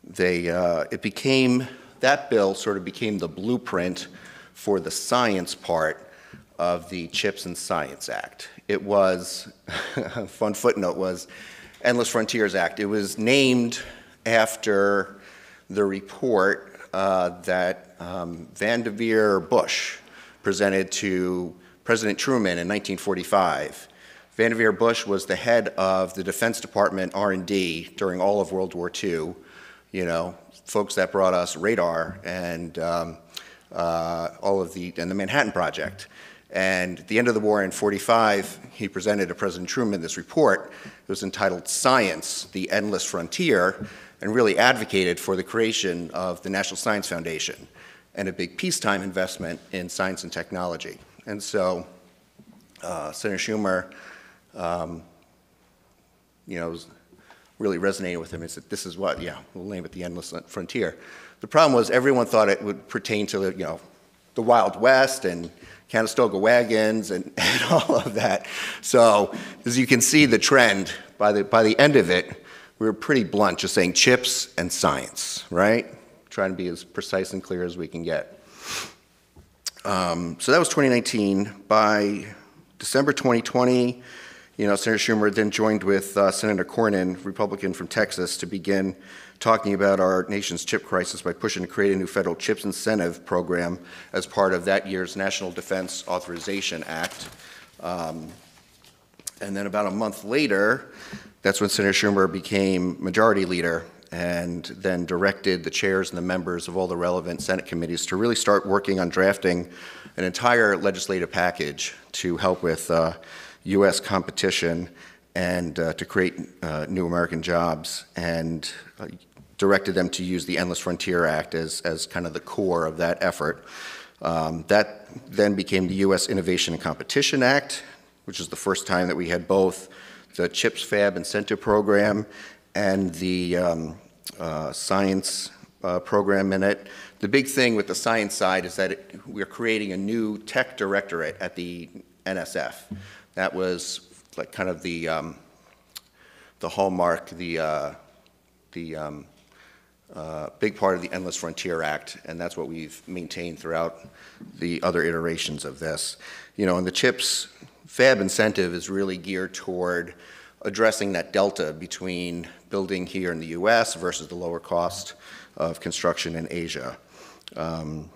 D: they, uh, it became, that bill sort of became the blueprint for the science part of the CHIPS and Science Act. It was, fun footnote was Endless Frontiers Act. It was named after the report uh, that um, Vannevar Bush presented to President Truman in 1945. Vannevar Bush was the head of the Defense Department R&D during all of World War II. You know, folks that brought us radar and um, uh, all of the and the Manhattan Project. And at the end of the war in 45, he presented to President Truman this report. It was entitled Science, the Endless Frontier, and really advocated for the creation of the National Science Foundation and a big peacetime investment in science and technology. And so uh, Senator Schumer, um, you know, really resonating with him. He said, this is what, yeah, we'll name it the Endless Frontier. The problem was everyone thought it would pertain to, you know, the Wild West and Conestoga wagons and, and all of that. So as you can see the trend, by the, by the end of it, we were pretty blunt, just saying chips and science, right? Trying to be as precise and clear as we can get. Um, so that was 2019. By December 2020, you know, Senator Schumer then joined with uh, Senator Cornyn, Republican from Texas, to begin talking about our nation's chip crisis by pushing to create a new federal chips incentive program as part of that year's National Defense Authorization Act. Um, and then about a month later, that's when Senator Schumer became majority leader and then directed the chairs and the members of all the relevant Senate committees to really start working on drafting an entire legislative package to help with uh, U.S. competition and uh, to create uh, new American jobs, and uh, directed them to use the Endless Frontier Act as, as kind of the core of that effort. Um, that then became the U.S. Innovation and Competition Act, which is the first time that we had both the CHIPS Fab Incentive Program and the um, uh, science uh, program in it. The big thing with the science side is that it, we're creating a new tech directorate at the NSF. That was like kind of the um, the hallmark, the uh, the um, uh, big part of the Endless Frontier Act, and that's what we've maintained throughout the other iterations of this. You know, and the CHIPS Fab incentive is really geared toward addressing that delta between building here in the U.S. versus the lower cost of construction in Asia. Um,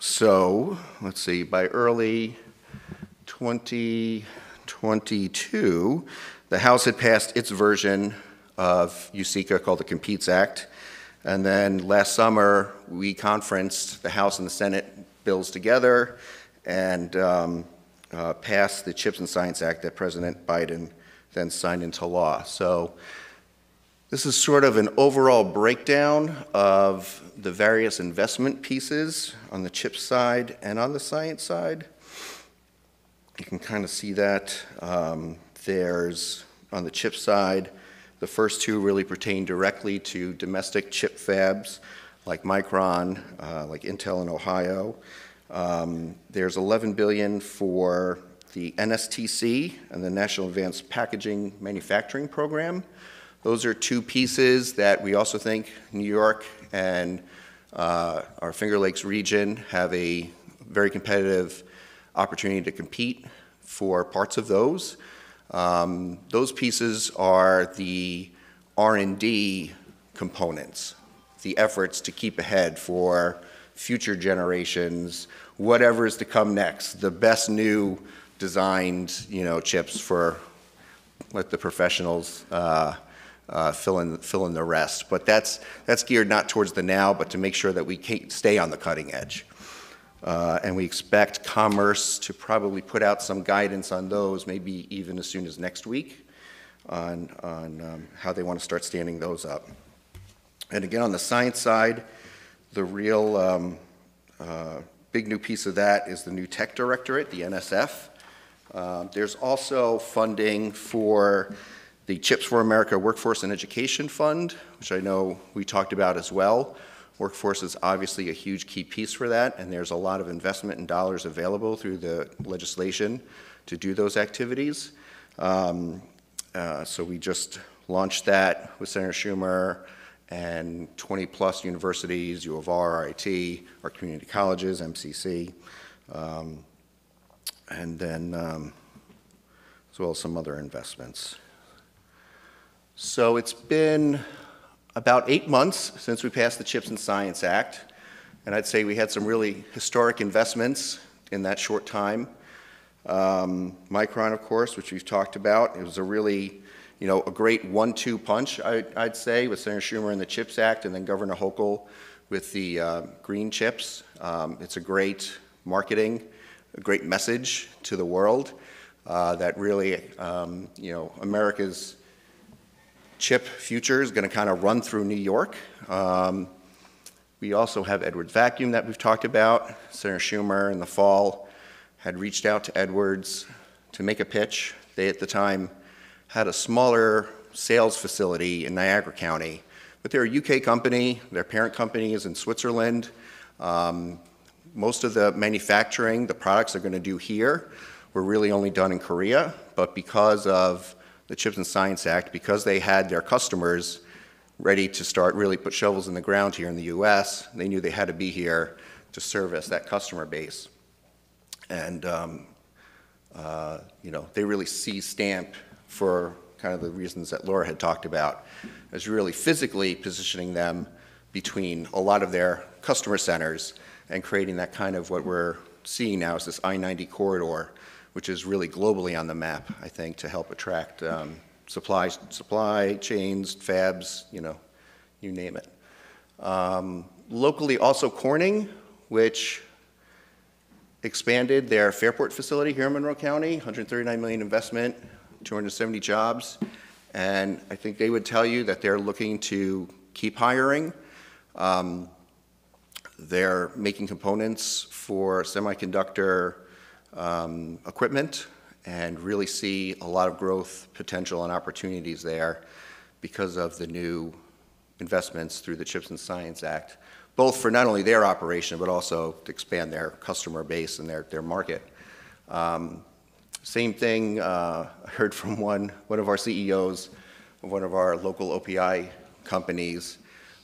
D: so, let's see, by early 2022, the House had passed its version of USICA called the Competes Act. And then last summer, we conferenced the House and the Senate bills together and um, uh, passed the CHIPS and Science Act that President Biden then signed into law. So this is sort of an overall breakdown of the various investment pieces on the chip side and on the science side. You can kind of see that. Um, there's, on the chip side, the first two really pertain directly to domestic chip fabs like Micron, uh, like Intel in Ohio. Um, there's 11 billion for the NSTC and the National Advanced Packaging Manufacturing Program. Those are two pieces that we also think New York and uh, our Finger Lakes region have a very competitive opportunity to compete for parts of those. Um, those pieces are the R&D components, the efforts to keep ahead for future generations, whatever is to come next, the best new designed, you know, chips for let the professionals uh, uh, fill in, fill in the rest. But that's, that's geared not towards the now, but to make sure that we stay on the cutting edge. Uh, And we expect Commerce to probably put out some guidance on those, maybe even as soon as next week, on, on um, how they want to start standing those up. And again, on the science side, the real um, uh, big new piece of that is the new Tech Directorate, the NSF. Uh, There's also funding for the Chips for America Workforce and Education Fund, which I know we talked about as well. Workforce is obviously a huge key piece for that, and there's a lot of investment and dollars available through the legislation to do those activities. Um, uh, So we just launched that with Senator Schumer and 20-plus universities, U of R, RIT, our community colleges, MCC, um, and then, um, as well as some other investments. So it's been about eight months since we passed the CHIPS and Science Act, and I'd say we had some really historic investments in that short time. Um, Micron, of course, which we've talked about, it was a really, you know, a great one-two punch, I, I'd say, with Senator Schumer and the CHIPS Act, and then Governor Hochul with the uh, green chips. Um, it's a great marketing, a great message to the world uh, that really, um, you know, America's chip future is going to kind of run through New York. Um, we also have Edwards Vacuum that we've talked about. Senator Schumer in the fall had reached out to Edwards to make a pitch. They, at the time, had a smaller sales facility in Niagara County, but they're a UK company. Their parent company is in Switzerland. Um, most of the manufacturing, the products they're going to do here, were really only done in Korea, but because of the Chips and Science Act, because they had their customers ready to start really put shovels in the ground here in the US, they knew they had to be here to service that customer base. And, um, uh, you know, they really see Stamp for kind of the reasons that Laura had talked about, as really physically positioning them between a lot of their customer centers and creating that kind of what we're seeing now is this I-90 corridor, which is really globally on the map, I think, to help attract um, supply, supply chains, fabs, you know, you name it. Um, locally, also Corning, which expanded their Fairport facility here in Monroe County, 139 million investment, 270 jobs, and I think they would tell you that they're looking to keep hiring. Um, they're making components for semiconductor um, equipment and really see a lot of growth potential and opportunities there because of the new investments through the CHIPS and Science Act, both for not only their operation, but also to expand their customer base and their, their market. Um, same thing, uh, I heard from one, one of our CEOs of one of our local OPI companies,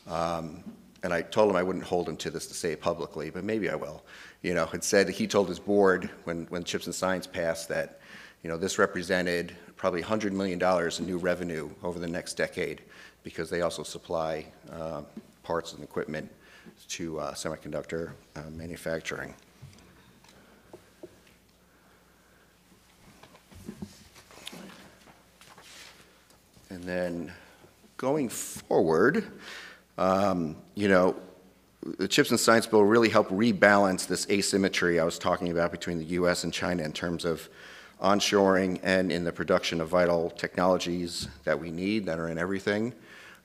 D: um, and I told him I wouldn't hold him to this to say it publicly, but maybe I will. You know, had said that he told his board when, when Chips and Science passed that, you know, this represented probably $100 million in new revenue over the next decade because they also supply uh, parts and equipment to uh, semiconductor uh, manufacturing. And then going forward, um, you know, the CHIPS and Science Bill really helped rebalance this asymmetry I was talking about between the U.S. and China in terms of onshoring and in the production of vital technologies that we need that are in everything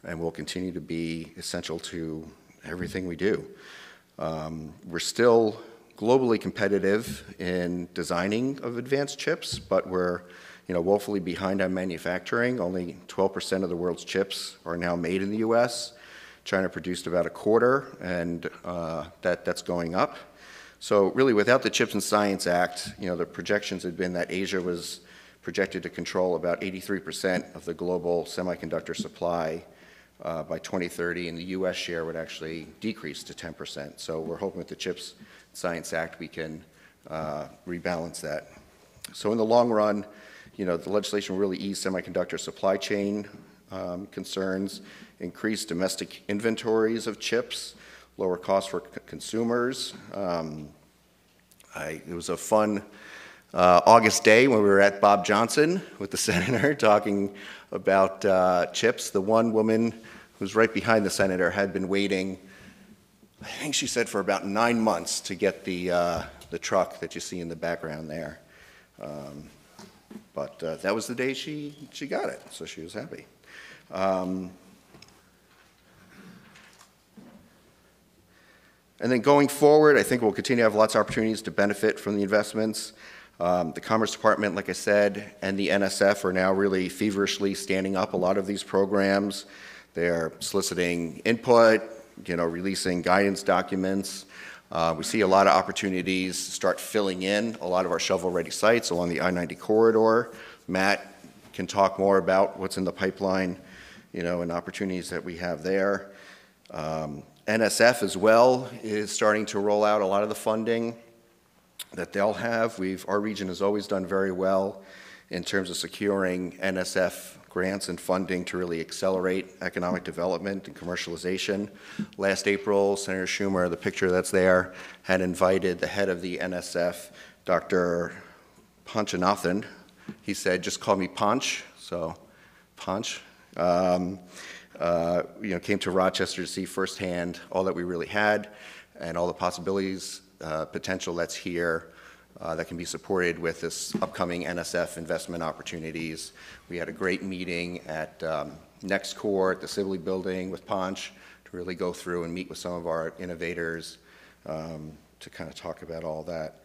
D: and will continue to be essential to everything we do. Um, we're still globally competitive in designing of advanced chips, but we're you know, woefully behind on manufacturing. Only 12% of the world's chips are now made in the U.S. China produced about a quarter, and uh, that, that's going up. So really, without the CHIPS and Science Act, you know, the projections had been that Asia was projected to control about 83% of the global semiconductor supply uh, by 2030, and the U.S. share would actually decrease to 10%. So we're hoping with the CHIPS and Science Act we can uh, rebalance that. So in the long run, you know, the legislation really eased semiconductor supply chain um, concerns, increased domestic inventories of chips, lower costs for consumers. Um, I, it was a fun uh, August day when we were at Bob Johnson with the senator talking about uh, chips. The one woman who's right behind the senator had been waiting, I think she said, for about nine months to get the, uh, the truck that you see in the background there. Um, but uh, that was the day she, she got it, so she was happy. Um, And then going forward, I think we'll continue to have lots of opportunities to benefit from the investments. Um, The Commerce Department, like I said, and the NSF are now really feverishly standing up a lot of these programs. They're soliciting input, you know, releasing guidance documents. Uh, We see a lot of opportunities to start filling in a lot of our shovel-ready sites along the I-90 corridor. Matt can talk more about what's in the pipeline, you know, and opportunities that we have there. Um, NSF as well is starting to roll out a lot of the funding that they'll have. We've, our region has always done very well in terms of securing NSF grants and funding to really accelerate economic development and commercialization. Last April, Senator Schumer, the picture that's there, had invited the head of the NSF, Dr. Panchanathan. He said, just call me Punch, so Punch. Um, uh, you know, came to Rochester to see firsthand all that we really had and all the possibilities, uh, potential that's here uh, that can be supported with this upcoming NSF investment opportunities. We had a great meeting at um, NextCorps at the Sibley Building with Punch to really go through and meet with some of our innovators um, to kind of talk about all that.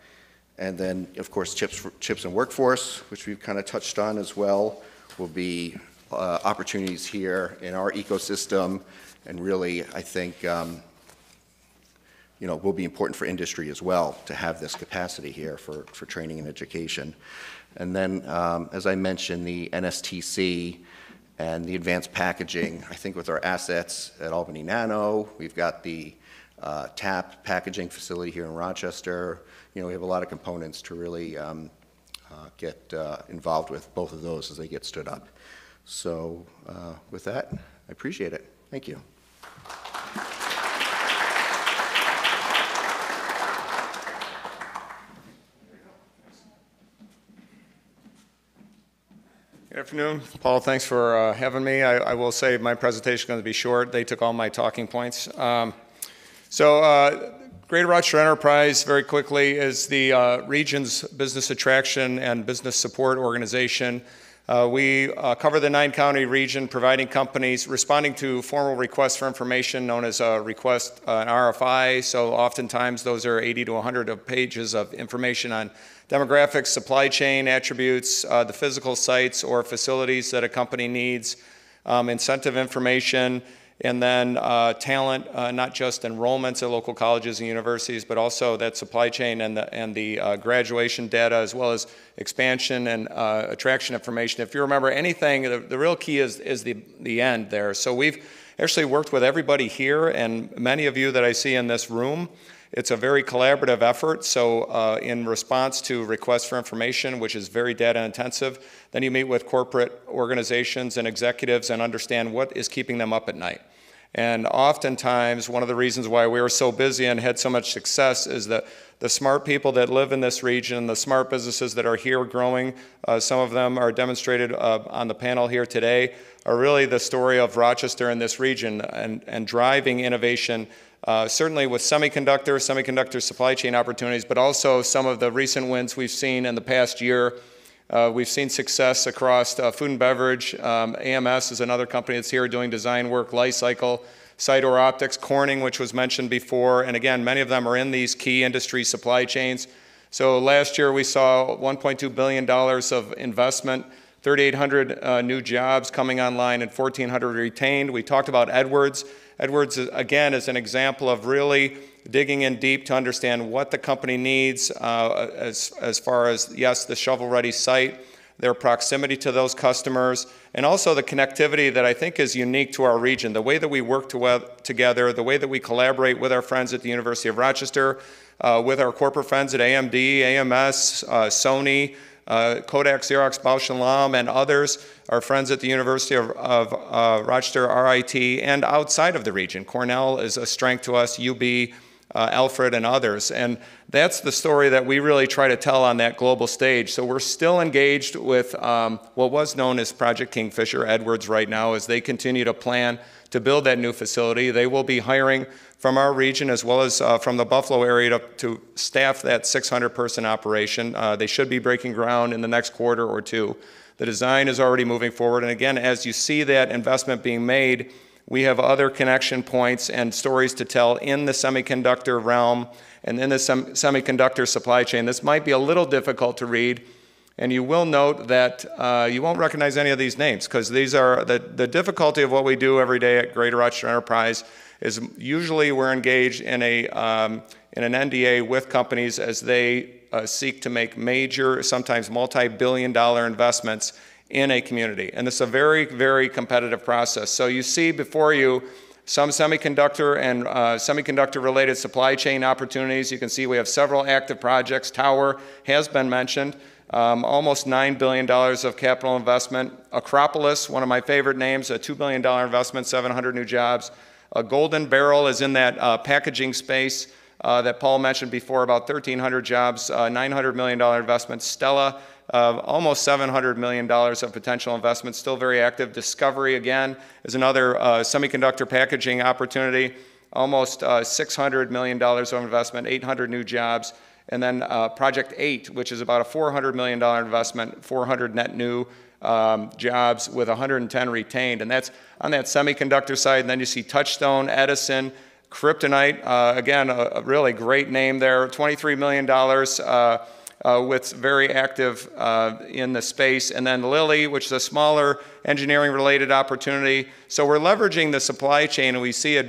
D: And then, of course, chips, chips and workforce, which we've kind of touched on as well, will be uh, opportunities here in our ecosystem, and really, I think, um, you know, will be important for industry as well to have this capacity here for, for training and education. And then, um, as I mentioned, the NSTC and the advanced packaging, I think with our assets at Albany Nano, we've got the uh, TAP packaging facility here in Rochester. You know, we have a lot of components to really um, uh, get uh, involved with both of those as they get stood up. So uh, with that, I appreciate it. Thank you.
F: Good afternoon. Paul, thanks for uh, having me. I, I will say my presentation is going to be short. They took all my talking points. Um, so, uh, Greater Rochester Enterprise, very quickly, is the uh, region's business attraction and business support organization. Uh, we uh, cover the nine county region, providing companies responding to formal requests for information known as a request, uh, an RFI. So, oftentimes, those are 80 to 100 of pages of information on demographics, supply chain attributes, uh, the physical sites or facilities that a company needs, um, incentive information, and then uh, talent, uh, not just enrollments at local colleges and universities, but also that supply chain and the, and the uh, graduation data, as well as expansion and uh, attraction information. If you remember anything, the, the real key is, is the, the end there. So we've actually worked with everybody here and many of you that I see in this room. It's a very collaborative effort. So, uh, in response to requests for information, which is very data intensive, then you meet with corporate organizations and executives and understand what is keeping them up at night. And oftentimes, one of the reasons why we are so busy and had so much success is that the smart people that live in this region, the smart businesses that are here growing, uh, some of them are demonstrated uh, on the panel here today, are really the story of Rochester and this region and, and driving innovation uh, certainly with semiconductor, semiconductor supply chain opportunities, but also some of the recent wins we've seen in the past year. Uh, we've seen success across uh, food and beverage. Um, AMS is another company that's here doing design work, Li-Cycle, Sydor Optics, Corning, which was mentioned before. And again, many of them are in these key industry supply chains. So last year we saw $1.2 billion of investment, 3,800 uh, new jobs coming online, and 1,400 retained. We talked about Edwards. Edwards, again, is an example of really digging in deep to understand what the company needs uh, as, as far as, yes, the shovel ready site, their proximity to those customers, and also the connectivity that I think is unique to our region. The way that we work to, together, the way that we collaborate with our friends at the University of Rochester, uh, with our corporate friends at AMD, AMS, uh, Sony, uh, Kodak, Xerox, Bausch & Lomb, and others, our friends at the University of, of uh, Rochester, RIT, and outside of the region. Cornell is a strength to us, UB, uh, Alfred and others. And that's the story that we really try to tell on that global stage. So we're still engaged with um, what was known as Project Kingfisher, Edwards right now, as they continue to plan to build that new facility. They will be hiring from our region as well as uh, from the Buffalo area to, to staff that 600 person operation. Uh, they should be breaking ground in the next quarter or two. The design is already moving forward. And again, as you see that investment being made, we have other connection points and stories to tell in the semiconductor realm and in the sem- semiconductor supply chain. This might be a little difficult to read, and you will note that uh, you won't recognize any of these names because these are the, the difficulty of what we do every day at Greater Rochester Enterprise is usually we're engaged in, a, um, in an NDA with companies as they uh, seek to make major, sometimes multi billion dollar investments in a community. And it's a very, very competitive process. So you see before you some semiconductor and uh, semiconductor related supply chain opportunities. You can see we have several active projects. Tower has been mentioned. Um, almost $9 billion of capital investment. Acropolis, one of my favorite names, a $2 billion investment, 700 new jobs. A Golden Barrel is in that uh, packaging space uh, that Paul mentioned before, about 1,300 jobs, uh, $900 million investment. Stella, uh, almost $700 million of potential investment, still very active. Discovery, again, is another uh, semiconductor packaging opportunity, almost uh, $600 million of investment, 800 new jobs. And then uh, Project 8, which is about a $400 million investment, 400 net new um, jobs with 110 retained. And that's on that semiconductor side. And then you see Touchstone, Edison, Kryptonite, uh, again, a, a, really great name there, $23 million. Uh, with very active uh, in the space. And then Lilly, which is a smaller engineering related opportunity. So we're leveraging the supply chain and we see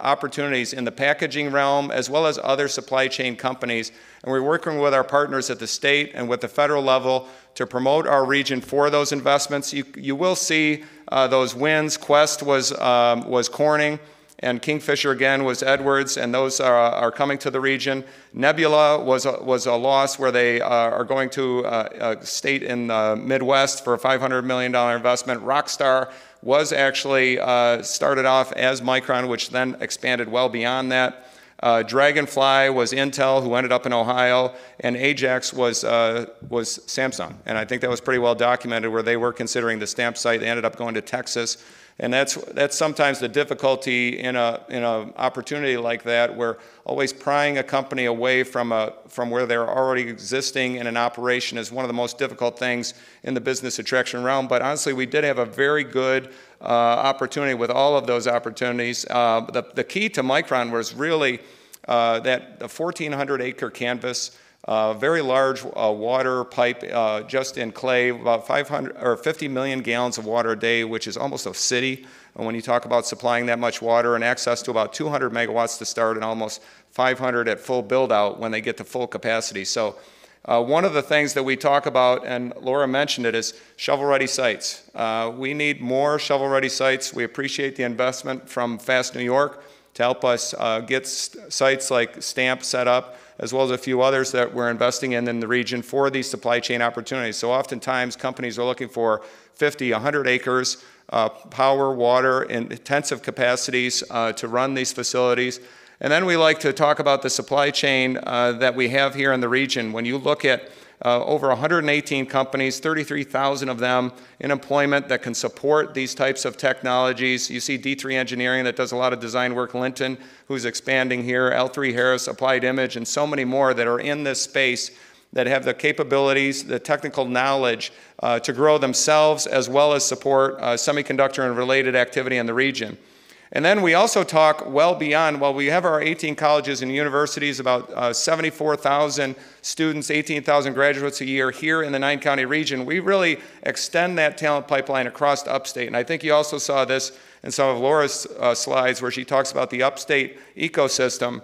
F: opportunities in the packaging realm as well as other supply chain companies. And we're working with our partners at the state and with the federal level to promote our region for those investments. You, you will see uh, those wins. Quest was, um, was Corning, and Kingfisher again was Edwards, and those are, are coming to the region. Nebula was a, was a loss where they uh, are going to uh, a state in the Midwest for a $500 million investment. Rockstar was actually uh, started off as Micron, which then expanded well beyond that. Uh, Dragonfly was Intel, who ended up in Ohio, and Ajax was, uh, was Samsung. And I think that was pretty well documented where they were considering the stamp site. They ended up going to Texas. And that's, that's sometimes the difficulty in an in a opportunity like that, where always prying a company away from, a, from where they're already existing in an operation is one of the most difficult things in the business attraction realm. But honestly, we did have a very good uh, opportunity with all of those opportunities. Uh, the, the key to Micron was really uh, that the 1,400 acre canvas, uh, very large uh, water pipe uh, just in Clay, about 500 or 50 million gallons of water a day, which is almost a city. And when you talk about supplying that much water and access to about 200 megawatts to start and almost 500 at full build out when they get to full capacity. So uh, one of the things that we talk about, and Laura mentioned it, is shovel-ready sites. Uh, we need more shovel-ready sites. We appreciate the investment from Fast New York to help us uh, get sites like Stamp set up, as well as a few others that we're investing in in the region for these supply chain opportunities. So oftentimes companies are looking for 50, 100 acres, uh, power, water, and intensive capacities uh, to run these facilities. And then we like to talk about the supply chain uh, that we have here in the region. When you look at uh, over 118 companies, 33,000 of them in employment that can support these types of technologies. You see D3 Engineering that does a lot of design work, Linton, who's expanding here, L3 Harris, Applied Image, and so many more that are in this space that have the capabilities, the technical knowledge uh, to grow themselves as well as support uh, semiconductor and related activity in the region. And then we also talk well beyond, well, we have our 18 colleges and universities, about uh, 74,000 students, 18,000 graduates a year here in the nine county region, we really extend that talent pipeline across upstate. And I think you also saw this in some of Laura's uh, slides where she talks about the upstate ecosystem.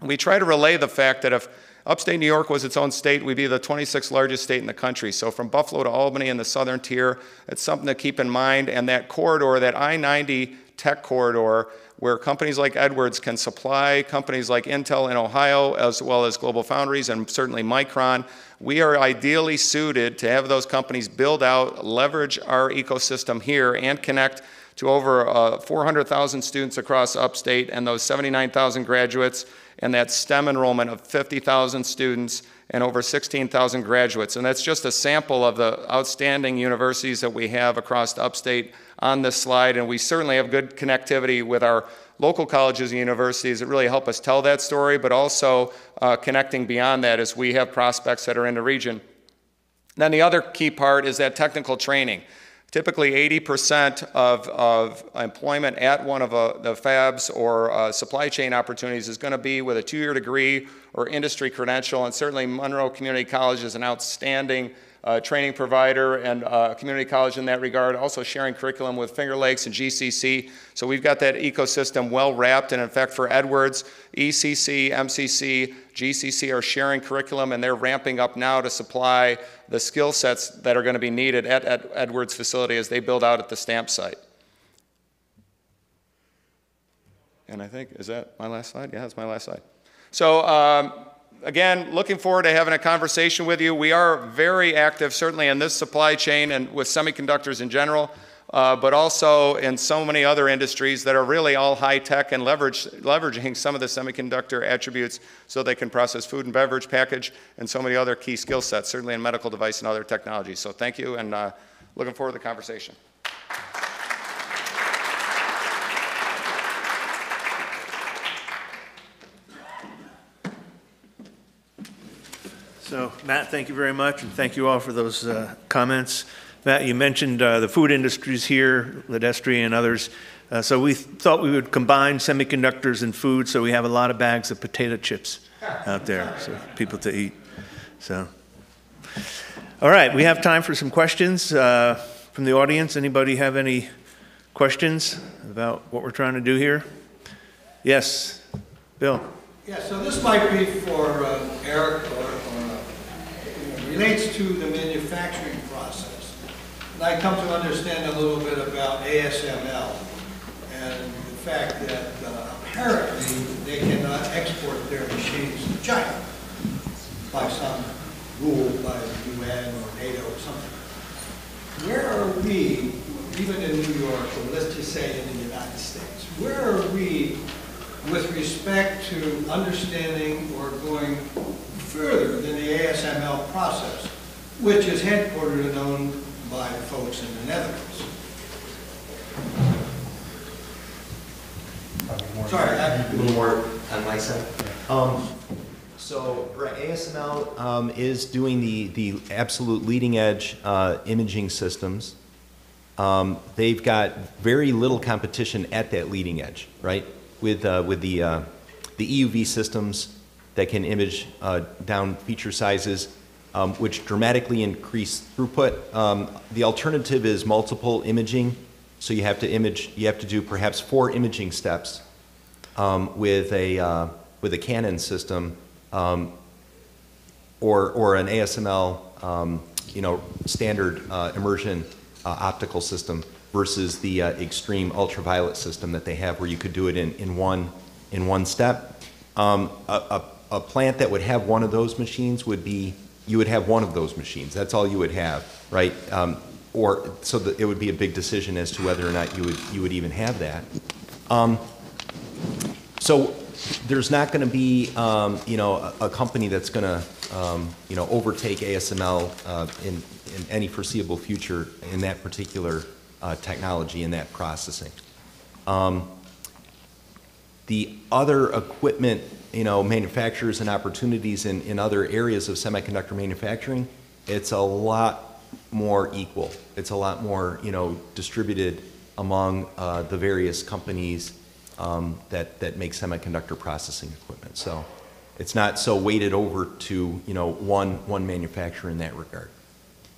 F: We try to relay the fact that if upstate New York was its own state, we'd be the 26th largest state in the country. So from Buffalo to Albany in the southern tier, it's something to keep in mind. And that corridor, that I 90 tech corridor where companies like Edwards can supply companies like Intel in Ohio, as well as Global Foundries and certainly Micron. We are ideally suited to have those companies build out, leverage our ecosystem here, and connect to over uh, 400,000 students across upstate and those 79,000 graduates and that STEM enrollment of 50,000 students and over 16,000 graduates. And that's just a sample of the outstanding universities that we have across upstate on this slide. And we certainly have good connectivity with our local colleges and universities that really help us tell that story, but also uh, connecting beyond that as we have prospects that are in the region. Then the other key part is that technical training. Typically, 80% of, of employment at one of uh, the fabs or uh, supply chain opportunities is going to be with a two year degree or industry credential. And certainly, Monroe Community College is an outstanding uh, training provider and uh, community college in that regard, also sharing curriculum with Finger Lakes and GCC. So we've got that ecosystem well wrapped. And in fact, for Edwards, ECC, MCC, GCC are sharing curriculum and they're ramping up now to supply the skill sets that are going to be needed at, at Edwards facility as they build out at the stamp site. And I think, is that my last slide? Yeah, that's my last slide. So, um, again, looking forward to having a conversation with you. We are very active, certainly in this supply chain and with semiconductors in general, uh, but also in so many other industries that are really all high tech and leverage, leveraging some of the semiconductor attributes so they can process food and beverage package and so many other key skill sets, certainly in medical device and other technologies. So, thank you, and uh, looking forward to the conversation.
A: So, Matt, thank you very much, and thank you all for those uh, comments. Matt, you mentioned uh, the food industries here, LiDestri and others. Uh, So we thought we would combine semiconductors and food, so we have a lot of bags of potato chips out there, so people to eat. So, all right, we have time for some questions uh, from the audience. Anybody have any questions about what we're trying to do here? Yes, Bill?
G: Yeah, so this might be for uh, Eric or, or, relates to the manufacturing process. And I come to understand a little bit about ASML and the fact that uh, apparently they cannot export their machines to China by some rule by the UN or NATO or something. Where are we, even in New York, or let's just say in the United States, where are we with respect to understanding or going further than the ASML process, which is headquartered and owned by the folks in the Netherlands. Sorry, I-
C: A little more on my side. Um, So, right, ASML um, is doing the, the absolute leading edge uh, imaging systems. Um, They've got very little competition at that leading edge, right? With, uh, with the, uh, the EUV systems that can image uh, down feature sizes, um, which dramatically increase throughput. Um, The alternative is multiple imaging, so you have to image, you have to do perhaps four imaging steps um, with a uh, with a Canon system um, or or an ASML um, you know standard uh, immersion uh, optical system versus the uh, extreme ultraviolet system that they have where you could do it in, in one in one step. Um, a, a, a plant that would have one of those machines would be you would have one of those machines. That's all you would have, right? Um, or so that it would be a big decision as to whether or not you would you would even have that. Um, so there's not going to be, um, you know, a, a company that's going to, um, you know, overtake ASML uh, in, in any foreseeable future in that particular uh, technology in that processing. Um, the other equipment, you know, manufacturers and opportunities in, in other areas of semiconductor manufacturing, it's a lot more equal. It's a lot more, you know, distributed among uh, the various companies um, that, that make semiconductor processing equipment. So it's not so weighted over to, you know, one, one manufacturer in that regard.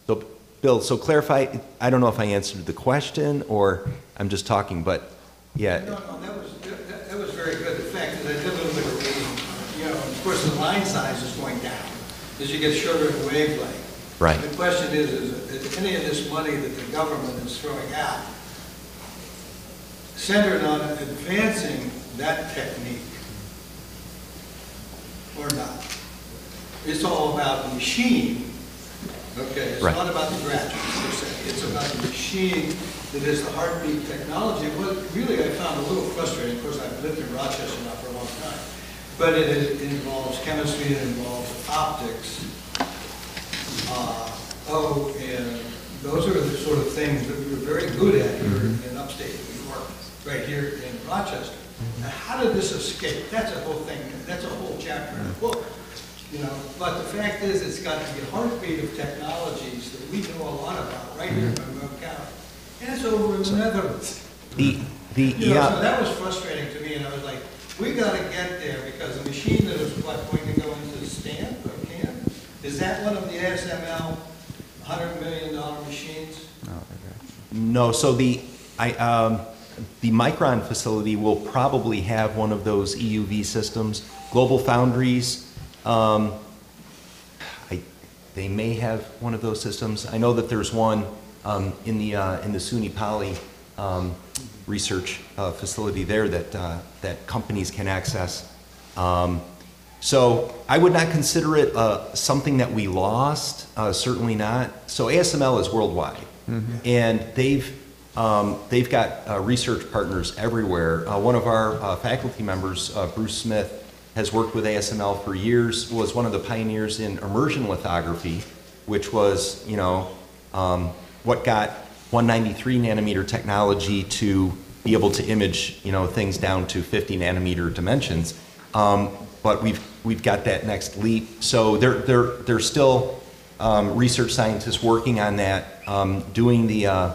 C: So, Bill, so clarify, I don't know if I answered the question or I'm just talking, but yeah.
G: No, no, that was, that, that was very good. The fact is, I did a little bit of reading. You know, of course, the line size is going down as you get shorter in wavelength.
C: Right.
G: The question is, is is any of this money that the government is throwing out centered on advancing that technique or not? It's all about the machine, okay? It's
C: Right.
G: not about the graduates, per se. it's about the machine that is the heartbeat technology. What really I found a little frustrating, of course, I've lived in Rochester now for a long time, but it it involves chemistry, it involves optics. Uh, Oh, and those are the sort of things that we were very good at here mm-hmm. in upstate New York, right here in Rochester. Mm-hmm. Now, how did this escape? That's a whole thing, that's a whole chapter in the book, you know? But the fact is, it's got the heartbeat of technologies that we know a lot about, right here in mm-hmm. Monroe County. And it's over in the Netherlands.
C: The, the,
G: You know, so that was frustrating to me, and I was like, we gotta get there, because the machine that is what, going to go into the stand or can, is that one of the ASML hundred million dollar machines?
C: no, so the, I, um, the Micron facility will probably have one of those EUV systems. GlobalFoundries, um, I, they may have one of those systems. I know that there's one, um, in the, uh, in the SUNY Poly, um, research, uh, facility there that, uh, that companies can access. Um, So I would not consider it uh, something that we lost, uh, certainly not. So ASML is worldwide, and they've um, they've got uh, research partners everywhere. Uh, one of our uh, faculty members, uh, Bruce Smith, has worked with ASML for years. Was one of the pioneers in immersion lithography, which was you know um, what got 193 nanometer technology to be able to image you know things down to 50 nanometer dimensions. Um, but we've we've got that next leap. So there there there's still um, research scientists working on that, um, doing the uh,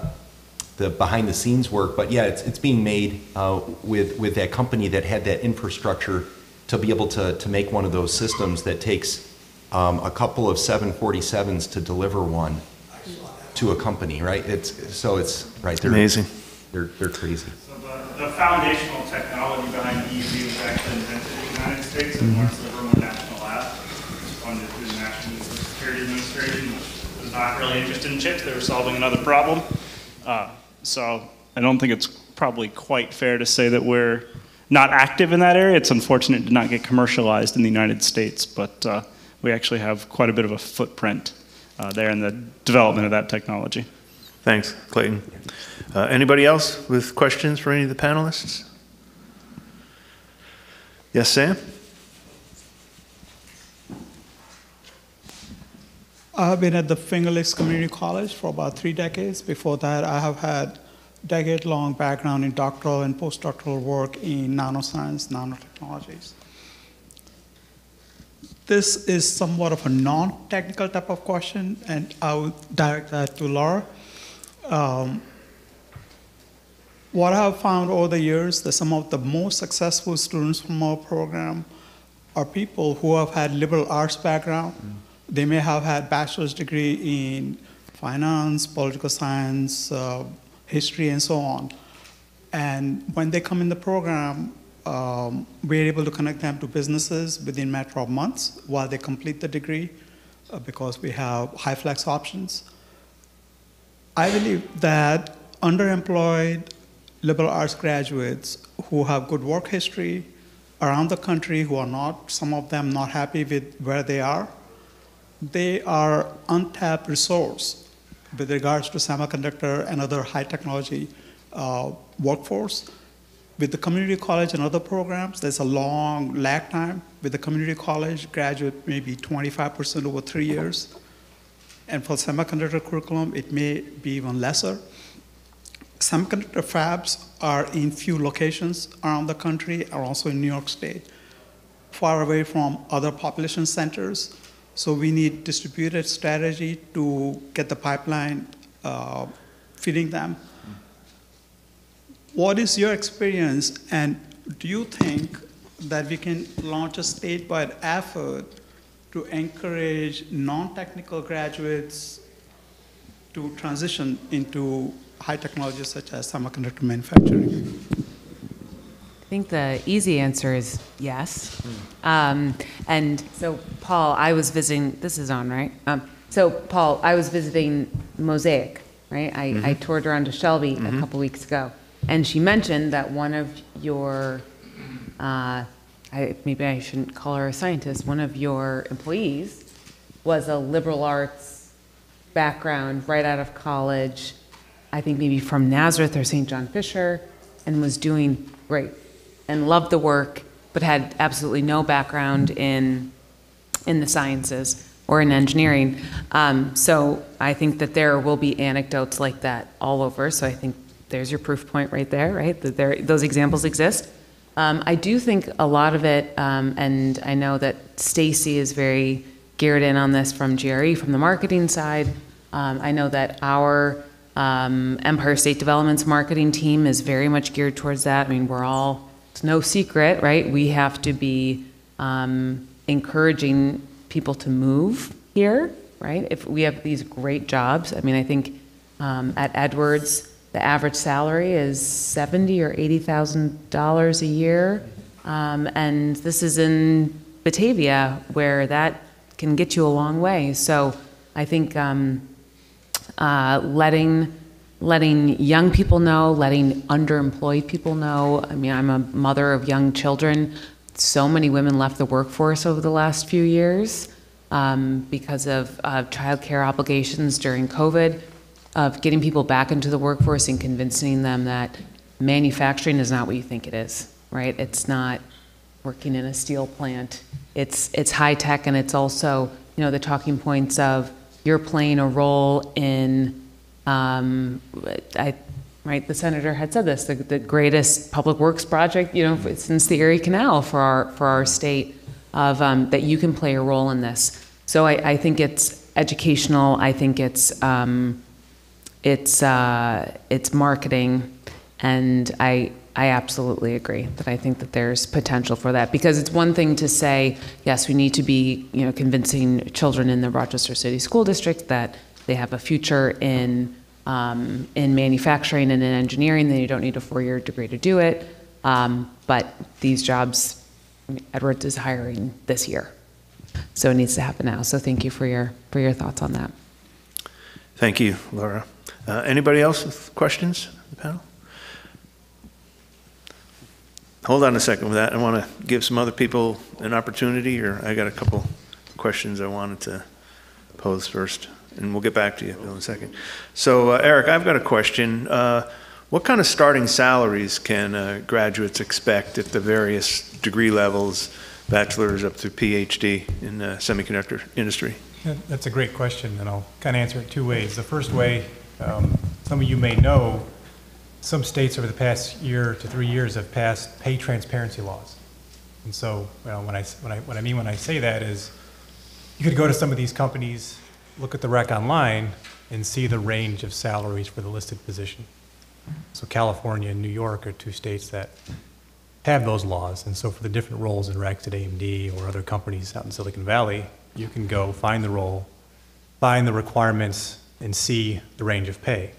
C: the behind the scenes work. But yeah, it's it's being made uh, with with that company that had that infrastructure to be able to to make one of those systems that takes um, a couple of 747s to deliver one to a company, right? It's so it's right. They're,
A: Amazing.
C: They're they're crazy.
H: So the, the foundational technology behind EUV was actually invented in the United States in Lawrence Livermore National Lab. It was funded through the National Security Administration, which was not really interested in chips. They were solving another problem. Uh, so I don't think it's probably quite fair to say that we're not active in that area. It's unfortunate it did not get commercialized in the United States, but uh, we actually have quite a bit of a footprint uh, there in the development of that technology.
A: Thanks, Clayton. Uh, Anybody else with questions for any of the panelists? Yes, Sam?
I: I have been at the Finger Lakes Community College for about three decades. Before that, I have had decade-long background in doctoral and postdoctoral work in nanoscience, nanotechnologies. This is somewhat of a non-technical type of question, and I will direct that to Laura. Um, what I have found over the years that some of the most successful students from our program are people who have had liberal arts background. They may have had bachelor's degree in finance, political science, uh, history, and so on. And when they come in the program, um, we're able to connect them to businesses within a matter of months while they complete the degree uh, because we have high flex options. I believe that underemployed liberal arts graduates who have good work history around the country who are not, some of them not happy with where they are, they are untapped resource with regards to semiconductor and other high technology uh, workforce. With the community college and other programs, there's a long lag time. With the community college, graduate maybe 25% over three years. And for semiconductor curriculum, it may be even lesser. Semiconductor fabs are in few locations around the country, are also in New York State, far away from other population centers. So we need distributed strategy to get the pipeline uh, feeding them. What is your experience, and do you think that we can launch a statewide effort to encourage non-technical graduates to transition into high technologies such as semiconductor manufacturing?
E: I think the easy answer is yes. Um, and so, Paul, I was visiting, this is on, right? Um, so, Paul, I was visiting Mosaic, right? I, I toured around to Shelby a couple weeks ago. And she mentioned that one of your, uh, I, maybe I shouldn't call her a scientist, one of your employees was a liberal arts background right out of college, I think maybe from Nazareth or St. John Fisher, and was doing great and loved the work, but had absolutely no background in, in the sciences or in engineering. Um, so I think that there will be anecdotes like that all over. So I think there's your proof point right there, right? That there, those examples exist. Um, I do think a lot of it, um, and I know that Stacy is very geared in on this from GRE, from the marketing side. Um, I know that our um, Empire State Development's marketing team is very much geared towards that. I mean, we're all, it's no secret, right? We have to be um, encouraging people to move here, right? If we have these great jobs, I mean, I think um, at Edwards, the average salary is seventy or eighty thousand dollars a year, um, and this is in Batavia, where that can get you a long way. So I think um, uh, letting letting young people know, letting underemployed people know. I mean, I'm a mother of young children. So many women left the workforce over the last few years um, because of uh, childcare obligations during COVID, of getting people back into the workforce and convincing them that manufacturing is not what you think it is, right? It's not working in a steel plant. It's, it's high tech and it's also, you know, the talking points of you're playing a role in, um, I, right, the senator had said this, the, the greatest public works project, you know, since the Erie Canal for our, for our state of, um, that you can play a role in this. So I, I think it's educational. I think it's, um, it's, uh, it's marketing. And I, I absolutely agree that I think that there's potential for that because it's one thing to say, yes, we need to be, you know, convincing children in the Rochester City School District that they have a future in um, in manufacturing and in engineering. Then you don't need a four-year degree to do it. Um, but these jobs, Edwards is hiring this year, so it needs to happen now. So thank you for your for your thoughts on that.
A: Thank you, Laura. Uh, Anybody else with questions, the panel? Hold on a second with that. I want to give some other people an opportunity, or I got a couple questions I wanted to pose first, and we'll get back to you Bill, in a second. So uh, Eric, I've got a question. Uh, What kind of starting salaries can uh, graduates expect at the various degree levels, bachelor's up to PhD in the semiconductor industry?
B: That's a great question, and I'll kind of answer it two ways. The first way, um, some of you may know, some states over the past year to three years have passed pay transparency laws. And so, well, when I, when I, what I mean when I say that is, you could go to some of these companies, look at the rec online, and see the range of salaries for the listed position. So California and New York are two states that have those laws. And so for the different roles in recs at AMD or other companies out in Silicon Valley, you can go find the role, find the requirements, and see the range of pay.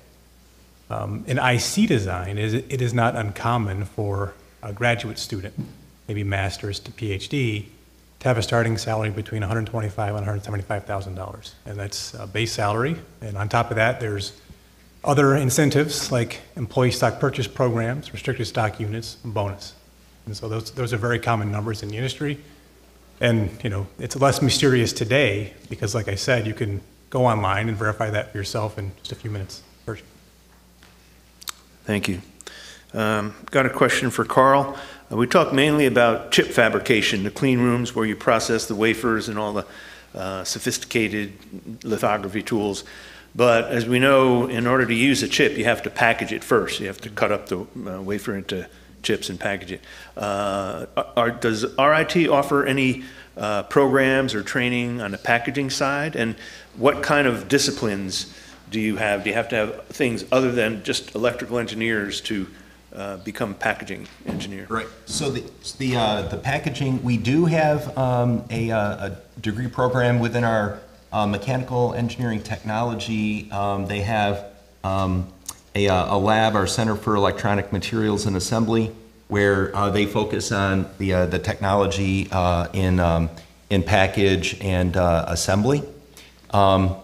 B: Um, in IC design, it is- it is not uncommon for a graduate student, maybe master's to PhD, to have a starting salary between $125,000 and $175,000. And that's a base salary. And on top of that, there's other incentives like employee stock purchase programs, restricted stock units, and bonus. And so those, those are very common numbers in the industry. And, you know, it's less mysterious today because, like I said, you can go online and verify that for yourself in just a few minutes.
A: Thank you. Um, Got a question for Karl. Uh, We talked mainly about chip fabrication, the clean rooms where you process the wafers and all the uh, sophisticated lithography tools. But as we know, in order to use a chip, you have to package it first. You have to cut up the uh, wafer into chips and package it. Uh, are- Does RIT offer any uh, programs or training on the packaging side? And what kind of disciplines do you have? Do you have to have things other than just electrical engineers to uh, become packaging engineer?
C: Right. So the, the, uh, the packaging, we do have, um, a, uh, a degree program within our, uh, mechanical engineering technology. Um, they have, um, a, uh, a lab, our Center for Electronic Materials and Assembly, where, uh, they focus on the, the technology, in, um, in package and, assembly. Um,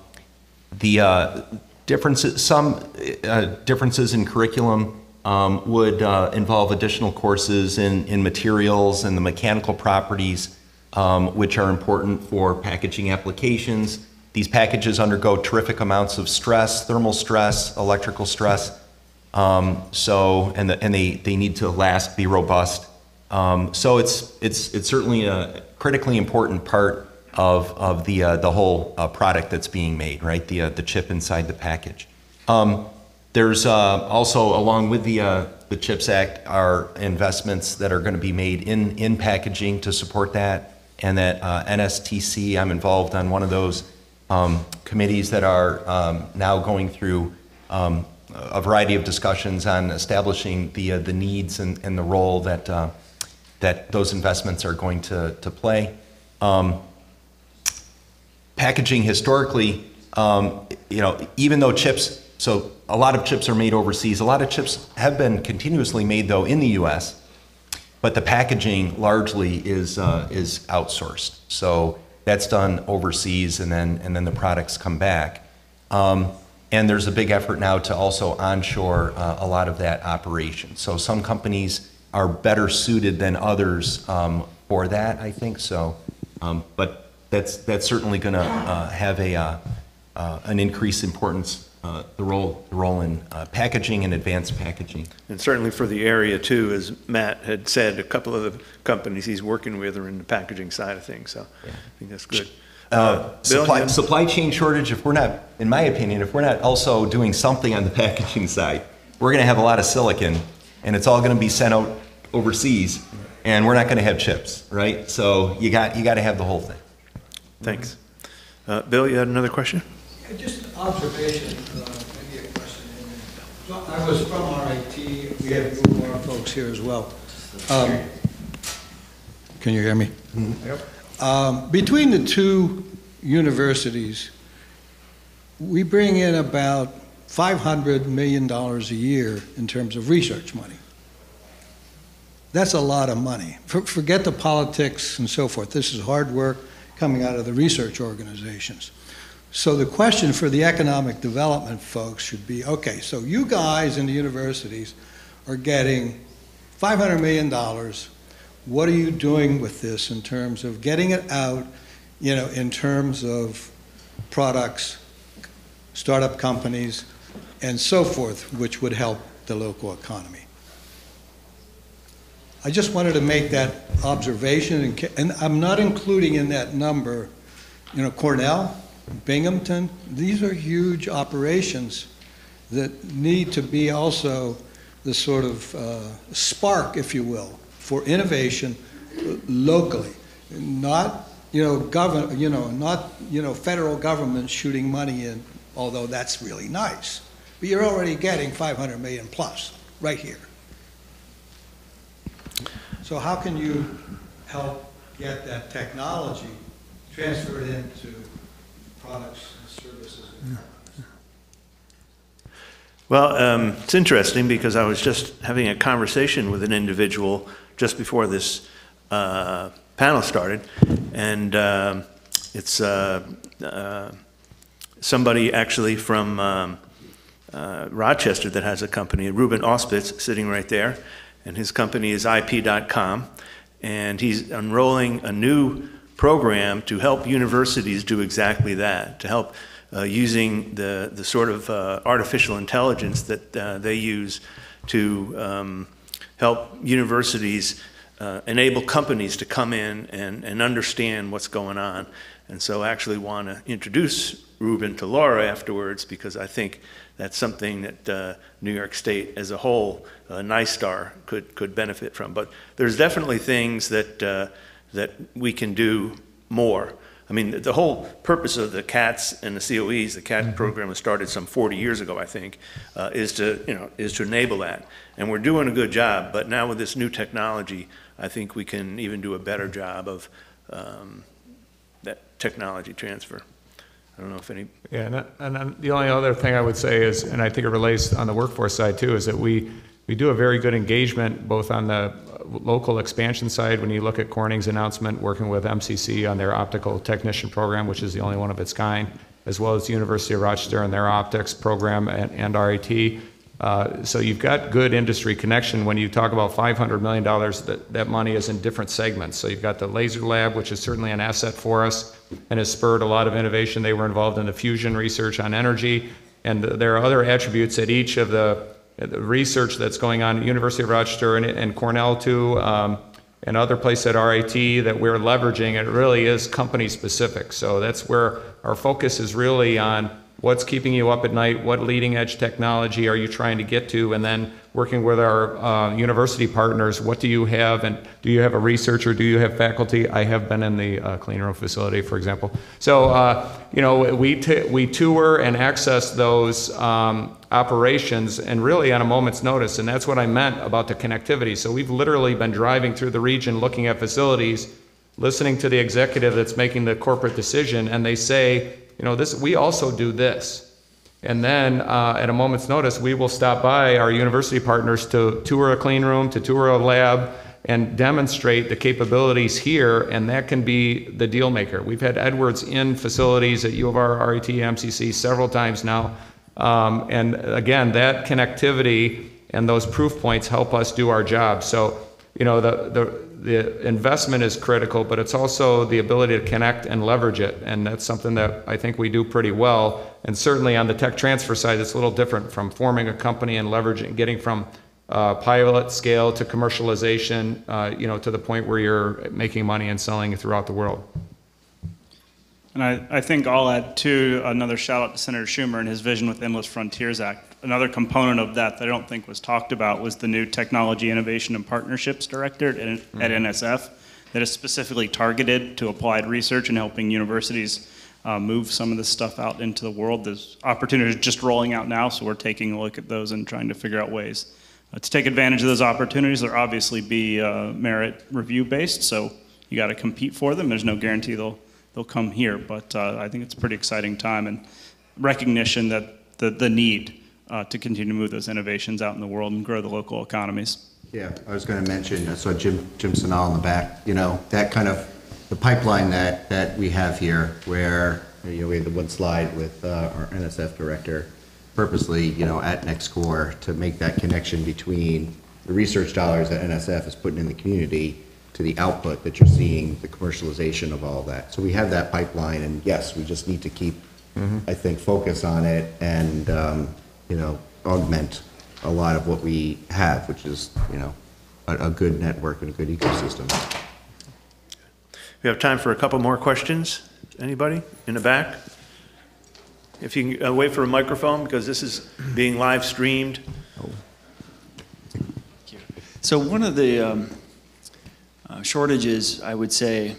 C: the uh, differences, some uh, differences in curriculum um, would uh, involve additional courses in, in materials and the mechanical properties, um, which are important for packaging applications. these packages undergo terrific amounts of stress, thermal stress, electrical stress. Um, so, and, the, and they, they need to last, be robust. Um, so it's, it's, it's certainly a critically important part of, of the, uh, the whole uh, product that's being made, right? The, uh, the chip inside the package. Um, there's uh, also, along with the, uh, the CHIPS Act, are investments that are going to be made in, in packaging to support that. And that uh, NSTC, I'm involved on one of those um, committees that are um, now going through um, a variety of discussions on establishing the, the needs and, and the role that, that those investments are going to, to play. Um, packaging historically, um, you know, even though chips, so a lot of chips are made overseas, a lot of chips have been continuously made though in the U.S., but the packaging largely is uh, is outsourced. So that's done overseas, and then and then the products come back. Um, and there's a big effort now to also onshore uh, a lot of that operation. So some companies are better suited than others um, for that, I think. So, um, but that's that's certainly going to uh, have a uh, uh, an increased importance. Uh, the role the role in uh, packaging and advanced packaging.
A: And certainly for the area too, as Matt had said, a couple of the companies he's working with are in the packaging side of things, so I think that's good.
C: Uh,
A: Bill,
C: supply, supply chain shortage, if we're not, in my opinion, if we're not also doing something on the packaging side, we're going to have a lot of silicon and it's all going to be sent out overseas and we're not going to have chips, right? So you got, you got to have the whole thing.
A: Thanks. Uh, Bill, you had another question?
G: Uh, Just an observation, uh, maybe a question. So I was from RIT, we have a group of our folks here as well. Um, Can you hear me? Um, Between the two universities, we bring in about $500 million a year in terms of research money. That's a lot of money. For- Forget the politics and so forth. This is hard work coming out of the research organizations. So the question for the economic development folks should be, okay, so you guys in the universities are getting $500 million. What are you doing with this in terms of getting it out, you know, in terms of products, startup companies, and so forth, which would help the local economy? I just wanted to make that observation, and and I'm not including in that number, you know, Cornell, Binghamton, these are huge operations that need to be also the sort of uh, spark, if you will, for innovation locally, not, you know, govern, you know, not, you know, federal government shooting money in, although that's really nice. But you're already getting 500 million plus, right here. So how can you help get that technology transferred into products and services?
A: Well, um, it's interesting because I was just having a conversation with an individual just before this uh, panel started, and um, it's uh, uh, somebody actually from um, uh, Rochester that has a company, Ruben Auspitz, sitting right there, and his company is IP.com, and he's enrolling a new program to help universities do exactly that, to help uh, using the, the sort of uh, artificial intelligence that uh, they use to um, help universities uh, enable companies to come in and, and understand what's going on. And so I actually want to introduce Ruben to Laura afterwards because I think that's something that uh, New York State as a whole, uh, NYSTAR, could, could benefit from. But there's definitely things that, uh, that we can do more. I mean, the- the whole purpose of the CATS and the COEs, the CAT program was started some 40 years ago, I think, uh, is to, you know, is to enable that. And we're doing a good job, but now with this new technology, I think we can even do a better job of um, that technology transfer. I don't know if any,
J: Yeah, and, that- and the only other thing I would say is, and I think it relates on the workforce side too, is that we, we do a very good engagement both on the local expansion side, when you look at Corning's announcement, working with MCC on their optical technician program, which is the only one of its kind, as well as the University of Rochester and their optics program and, and RIT. Uh, so you've got good industry connection. When you talk about $500 million, that, that money is in different segments. So you've got the laser lab, which is certainly an asset for us.
F: And has spurred a lot of innovation. They were involved in the fusion research on energy, and there are other attributes at each of the, the research that's going on at University of Rochester and, and Cornell too, um, and other places at RIT that we're leveraging. It really is company specific. So that's where our focus is really on what's keeping you up at night, what leading edge technology are you trying to get to, and then working with our uh, university partners, what do you have, and do you have a researcher, do you have faculty? I have been in the uh, clean room facility, for example. So, uh, you know, we, we tour and access those um, operations and really on a moment's notice, and that's what I meant about the connectivity. So we've literally been driving through the region looking at facilities, listening to the executive that's making the corporate decision, and they say, you know, this, we also do this. And then uh, at a moment's notice, we will stop by our university partners to tour a clean room, to tour a lab, and demonstrate the capabilities here, and that can be the deal maker. We've had Edwards in facilities at U of R, RIT, MCC several times now. Um, and again, that connectivity and those proof points help us do our job. So, you know, the, the, the investment is critical, but it's also the ability to connect and leverage it. And that's something that I think we do pretty well. And certainly on the tech transfer side, it's a little different from forming a company and leveraging, getting from uh, pilot scale to commercialization, uh, you know, to the point where you're making money and selling it throughout the world.
H: And I, I think I'll add to another shout out to Senator Schumer and his vision with Endless Frontiers Act. Another component of that that I don't think was talked about was the new Technology Innovation and Partnerships Director at, at NSF that is specifically targeted to applied research and helping universities uh, move some of this stuff out into the world. There's opportunities just rolling out now, so we're taking a look at those and trying to figure out ways uh, to take advantage of those opportunities. They'll obviously be uh, merit review based, so you got to compete for them. There's no guarantee they'll they'll come here. But uh, I think it's a pretty exciting time and recognition that the, the need uh, to continue to move those innovations out in the world and grow the local economies.
D: Yeah, I was going to mention, I saw Jim, Jim Senall in the back, you know, that kind of, the pipeline that, that we have here, where, you know, we had the one slide with uh, our NSF director purposely, you know, at NextCorps to make that connection between the research dollars that NSF is putting in the community to the output that you're seeing, the commercialization of all that. So we have that pipeline, and yes, we just need to keep, I think, focus on it and, um, you know, augment a lot of what we have, which is, you know, a, a good network and a good ecosystem.
A: We have time for a couple more questions. Anybody in the back? If you can uh, wait for a microphone, because this is being live streamed.
K: So one of the um, uh, shortages, I would say,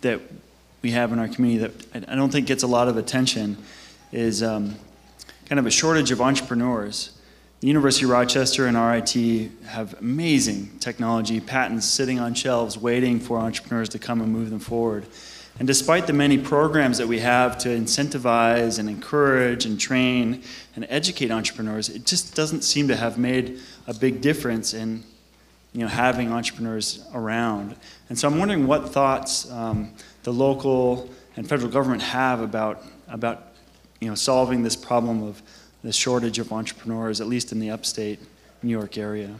K: that we have in our community that I don't think gets a lot of attention is um, kind of a shortage of entrepreneurs. The University of Rochester and RIT have amazing technology, patents sitting on shelves waiting for entrepreneurs to come and move them forward. And despite the many programs that we have to incentivize and encourage and train and educate entrepreneurs, it just doesn't seem to have made a big difference in you know, having entrepreneurs around. And so I'm wondering what thoughts um, the local and federal government have about, about you know, solving this problem of the shortage of entrepreneurs, at least in the upstate New York area.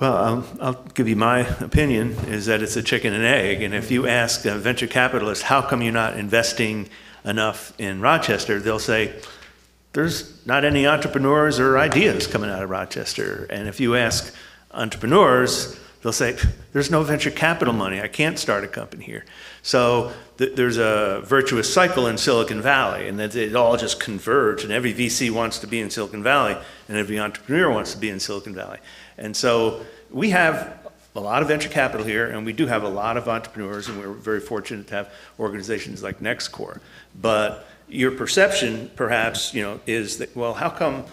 A: Well, I'll, I'll give you my opinion, is that it's a chicken and egg. And if you ask a venture capitalist, how come you're not investing enough in Rochester, they'll say, there's not any entrepreneurs or ideas coming out of Rochester. And if you ask entrepreneurs, they'll say, there's no venture capital money. I can't start a company here. So th- there's a virtuous cycle in Silicon Valley, and that it all just converge, and every VC wants to be in Silicon Valley, and every entrepreneur wants to be in Silicon Valley. And so we have a lot of venture capital here, and we do have a lot of entrepreneurs, and we're very fortunate to have organizations like NextCorps. But your perception, perhaps, you know, is that, well, how come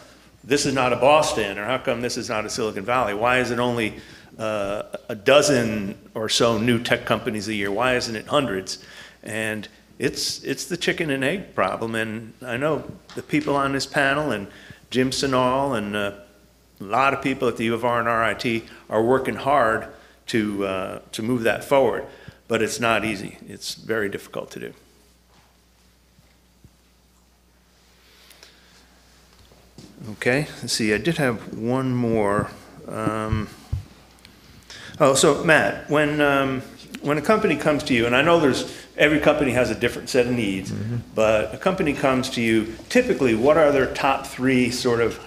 A: this is not a Boston, or how come this is not a Silicon Valley? Why is it only uh, a dozen or so new tech companies a year? Why isn't it hundreds? And it's it's the chicken and egg problem. And I know the people on this panel and Jim Senall and uh, a lot of people at the U of R and RIT are working hard to uh, to move that forward. But it's not easy. It's very difficult to do. Okay, let's see, I did have one more. Um, Oh, so Matt, when, um, when a company comes to you, and I know there's, every company has a different set of needs, but a company comes to you, typically, what are their top three sort of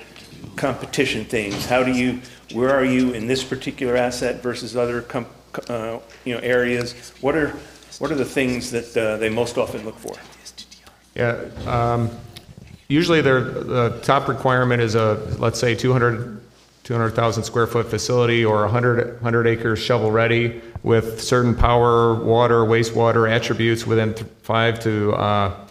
A: competition things? How do you, where are you in this particular asset versus other, com- uh, you know, areas? What are, what are the things that uh, they most often look for?
F: Yeah, um, usually their, the top requirement is a, let's say, 200, 200,000 square foot facility or 100, 100 acres shovel ready with certain power, water, wastewater attributes within th- five to, uh,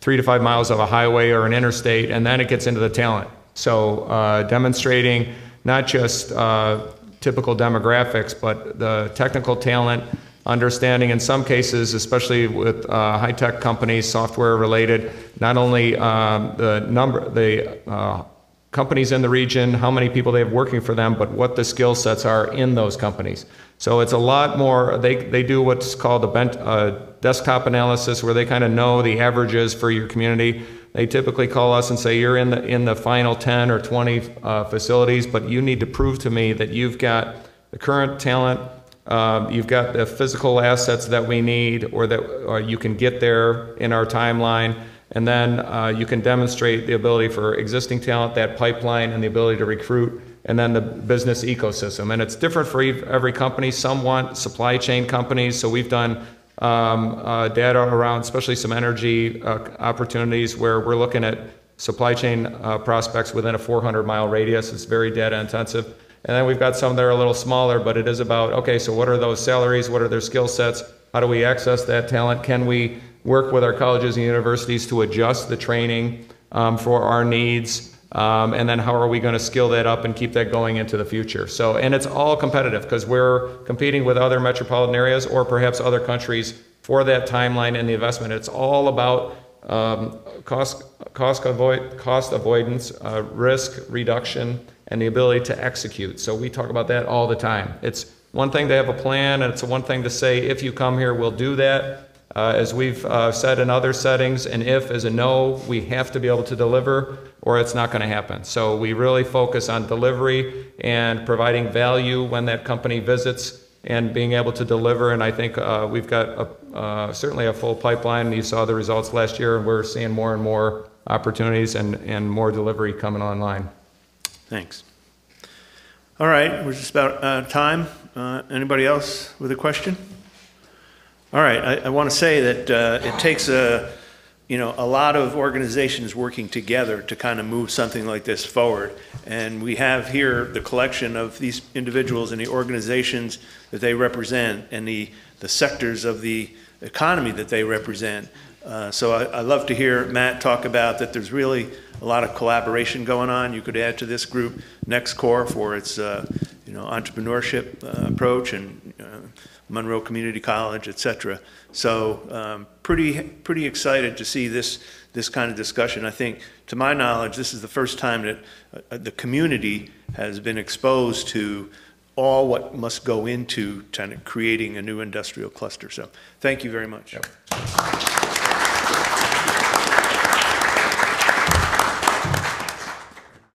F: three to five miles of a highway or an interstate, and then it gets into the talent. So uh, demonstrating not just uh, typical demographics, but the technical talent, understanding in some cases, especially with uh, high-tech companies, software-related, not only um, the number, the uh, companies in the region, how many people they have working for them, but what the skill sets are in those companies. So it's a lot more, they, they do what's called a bent, uh, desktop analysis where they kind of know the averages for your community. They typically call us and say, you're in the, in the final 10 or 20 uh, facilities, but you need to prove to me that you've got the current talent, um, you've got the physical assets that we need, or that or you can get there in our timeline, and then uh, you can demonstrate the ability for existing talent, that pipeline, and the ability to recruit, and then the business ecosystem. And it's different for every company. Some want supply chain companies, so we've done um, uh, data around, especially some energy uh, opportunities where we're looking at supply chain uh, prospects within a 400 mile radius. It's very data intensive. And then we've got some that are a little smaller, but it is about, okay, so what are those salaries? What are their skill sets? How do we access that talent? Can we work with our colleges and universities to adjust the training um, for our needs? Um, and then how are we going to skill that up and keep that going into the future? So, and it's all competitive because we're competing with other metropolitan areas or perhaps other countries for that timeline and the investment. It's all about um, cost, cost, avoid, cost avoidance, uh, risk reduction, and the ability to execute. So we talk about that all the time. It's one thing to have a plan, and it's one thing to say, if you come here, we'll do that. Uh, as we've uh, said in other settings, and if is a no, we have to be able to deliver, or it's not going to happen. So we really focus on delivery and providing value when that company visits and being able to deliver. And I think uh, we've got a, uh, certainly a full pipeline. You saw the results last year, and we're seeing more and more opportunities and, and more delivery coming online.
A: Thanks. All right, we're just about out of time. Uh, Anybody else with a question? All right, I, I want to say that uh, it takes a, you know, a lot of organizations working together to kind of move something like this forward. And we have here the collection of these individuals and the organizations that they represent and the, the sectors of the economy that they represent. Uh, So I, I love to hear Matt talk about that there's really a lot of collaboration going on. You could add to this group NextCorps for its, uh, you know, entrepreneurship uh, approach and uh, Monroe Community College, et cetera. So um, pretty, pretty excited to see this, this kind of discussion. I think, to my knowledge, this is the first time that uh, the community has been exposed to all what must go into kind of creating a new industrial cluster. So thank you very much.